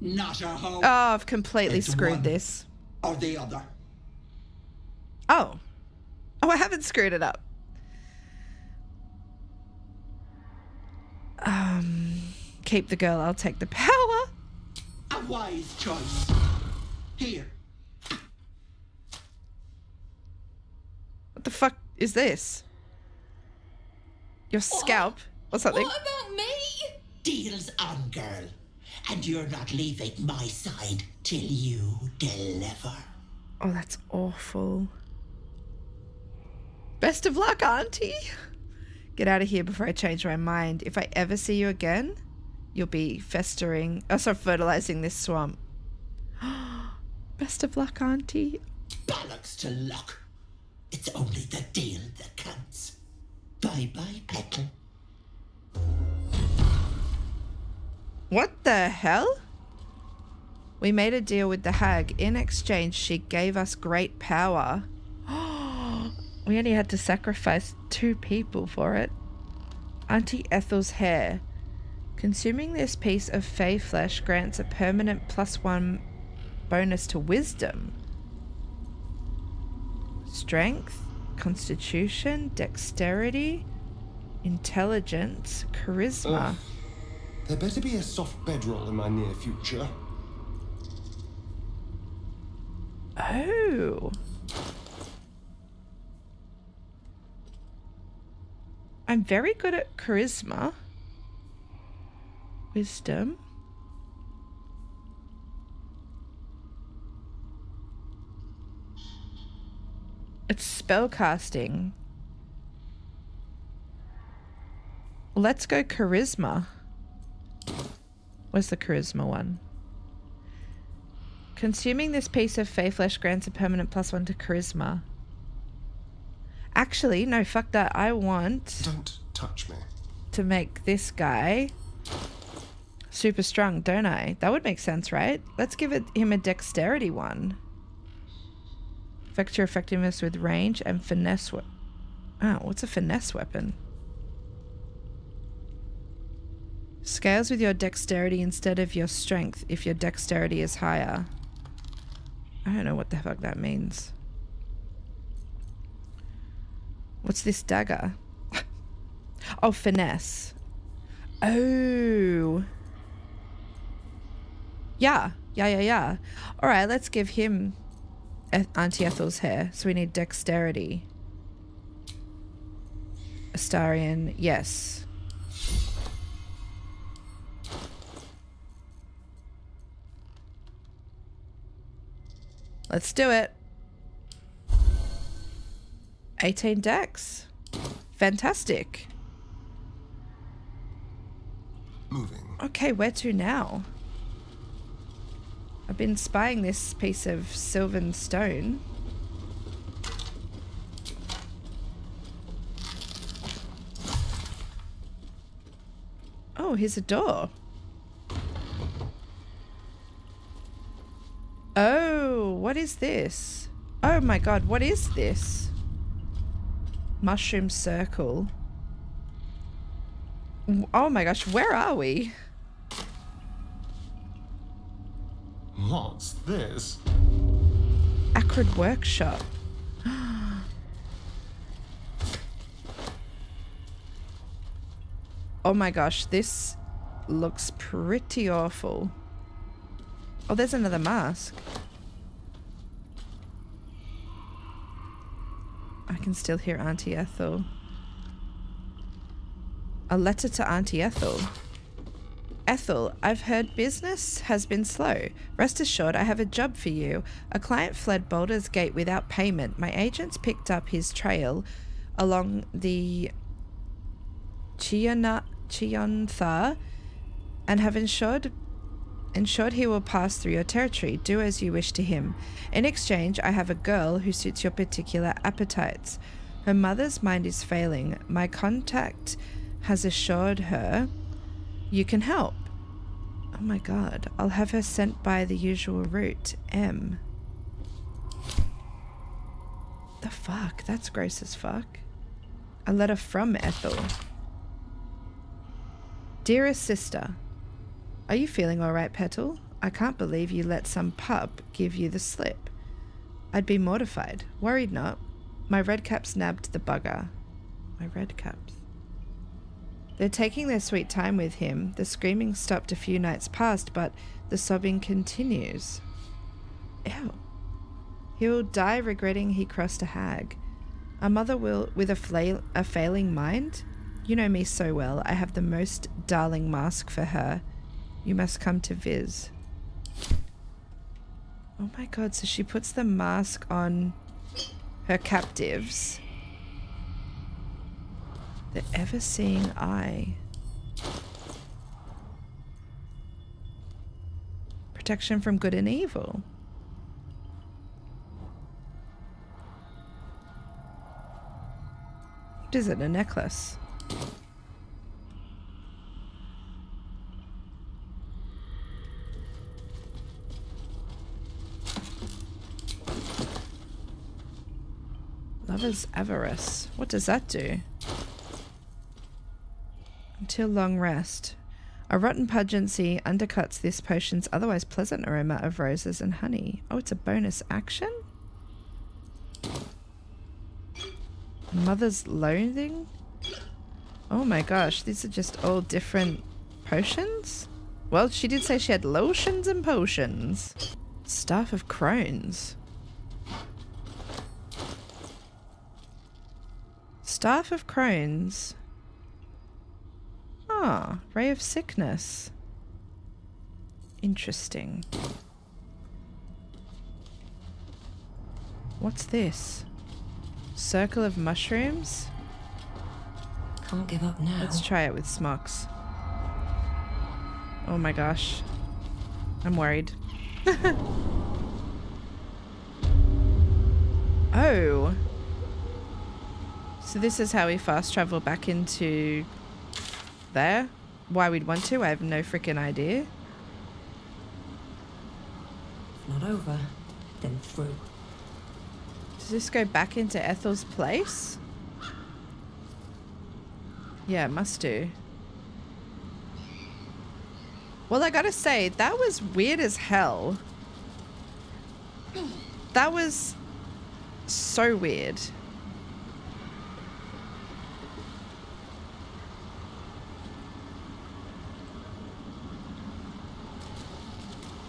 Not a hoe. Oh, I've completely It's screwed one this. Or the other. Oh. Oh, I haven't screwed it up. Um, keep the girl, I'll take the power. A wise choice. Here. What the fuck is this? Your scalp or something? What about me? Deals on, girl. And you're not leaving my side till you deliver. Oh, that's awful. Best of luck, Auntie. Get out of here before I change my mind. If I ever see you again, you'll be festering, oh, sorry, fertilizing this swamp. Best of luck, Auntie. Bollocks to luck. It's only the deal that counts. Bye bye, Petal. What the hell? We made a deal with the hag. In exchange, she gave us great power. we only had to sacrifice two people for it. Auntie Ethel's hair. Consuming this piece of fey flesh grants a permanent plus one bonus to wisdom. Strength, constitution, dexterity, intelligence, charisma. Ugh. There better be a soft bedroll in my near future. Oh. I'm very good at charisma. Wisdom. It's spell casting. Let's go charisma. Where's the charisma one? Consuming this piece of Fey flesh grants a permanent plus one to charisma. Actually, no, fuck that. I want. Don't touch me. To make this guy super strong, don't I? That would make sense, right? Let's give it him a dexterity one. Affect your effectiveness with range and finesse. We- oh, what's a finesse weapon? Scales with your dexterity instead of your strength if your dexterity is higher. I don't know what the fuck that means. What's this dagger? oh, finesse. Oh. Yeah, yeah, yeah, yeah. All right, let's give him Auntie Ethel's hair. So we need dexterity. Astarion, yes. Let's do it. 18 decks. Fantastic. Moving. Okay, where to now? I've been spying this piece of sylvan stone. Oh, here's a door. Oh, what is this? Oh my god, what is this? Mushroom circle. Oh my gosh, where are we? What's this? Acrid Workshop. oh my gosh, this looks pretty awful. Oh, there's another mask. I can still hear Auntie Ethel. A letter to Auntie Ethel. Ethel, I've heard business has been slow. Rest assured, I have a job for you. A client fled Baldur's Gate without payment. My agents picked up his trail along the Chiana Chionthar and have ensured ensured he will pass through your territory. Do as you wish to him. In exchange, I have a girl who suits your particular appetites. Her mother's mind is failing. My contact has assured her you can help. Oh my god. I'll have her sent by the usual route. M. The fuck? That's gross as fuck. A letter from Ethel. Dearest sister, are you feeling alright, Petal? I can't believe you let some pup give you the slip. I'd be mortified. Worried not. My redcaps nabbed the bugger. My redcaps. They're taking their sweet time with him. The screaming stopped a few nights past, but the sobbing continues. Ew. He will die regretting he crossed a hag. A mother will with a, flail, a failing mind? You know me so well. I have the most darling mask for her. You must come to Viz. Oh my god, so she puts the mask on her captives. The ever-seeing eye. Protection from good and evil. What is it? A necklace? Lover's Avarice. What does that do? Until long rest. A rotten pungency undercuts this potion's otherwise pleasant aroma of roses and honey. Oh, it's a bonus action? Mother's Loathing? Oh my gosh, these are just all different potions? Well, she did say she had lotions and potions. Staff of Crones. Staff of Crones. Ah, Ray of Sickness. Interesting. What's this? Circle of mushrooms? Can't give up now. Let's try it with smocks. Oh my gosh. I'm worried. oh. So this is how we fast travel back into there? Why we'd want to? I have no freaking idea. Not over, then through. Does this go back into Ethel's place? Yeah, it must do. Well, I gotta say, that was weird as hell. That was so weird.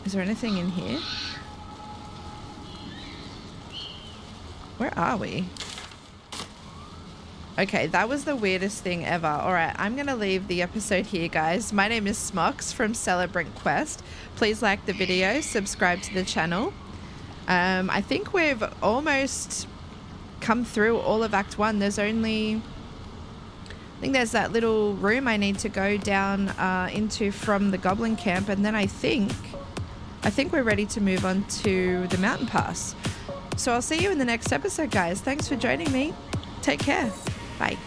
Is there anything in here? Where are we? Okay, that was the weirdest thing ever. All right, I'm going to leave the episode here, guys. My name is Smocks from Celebrant Quest. Please like the video, subscribe to the channel. Um, I think we've almost come through all of Act 1. There's only... I think there's that little room I need to go down uh, into from the Goblin Camp. And then I think... I think we're ready to move on to the Mountain Pass. So I'll see you in the next episode, guys. Thanks for joining me. Take care. Bye.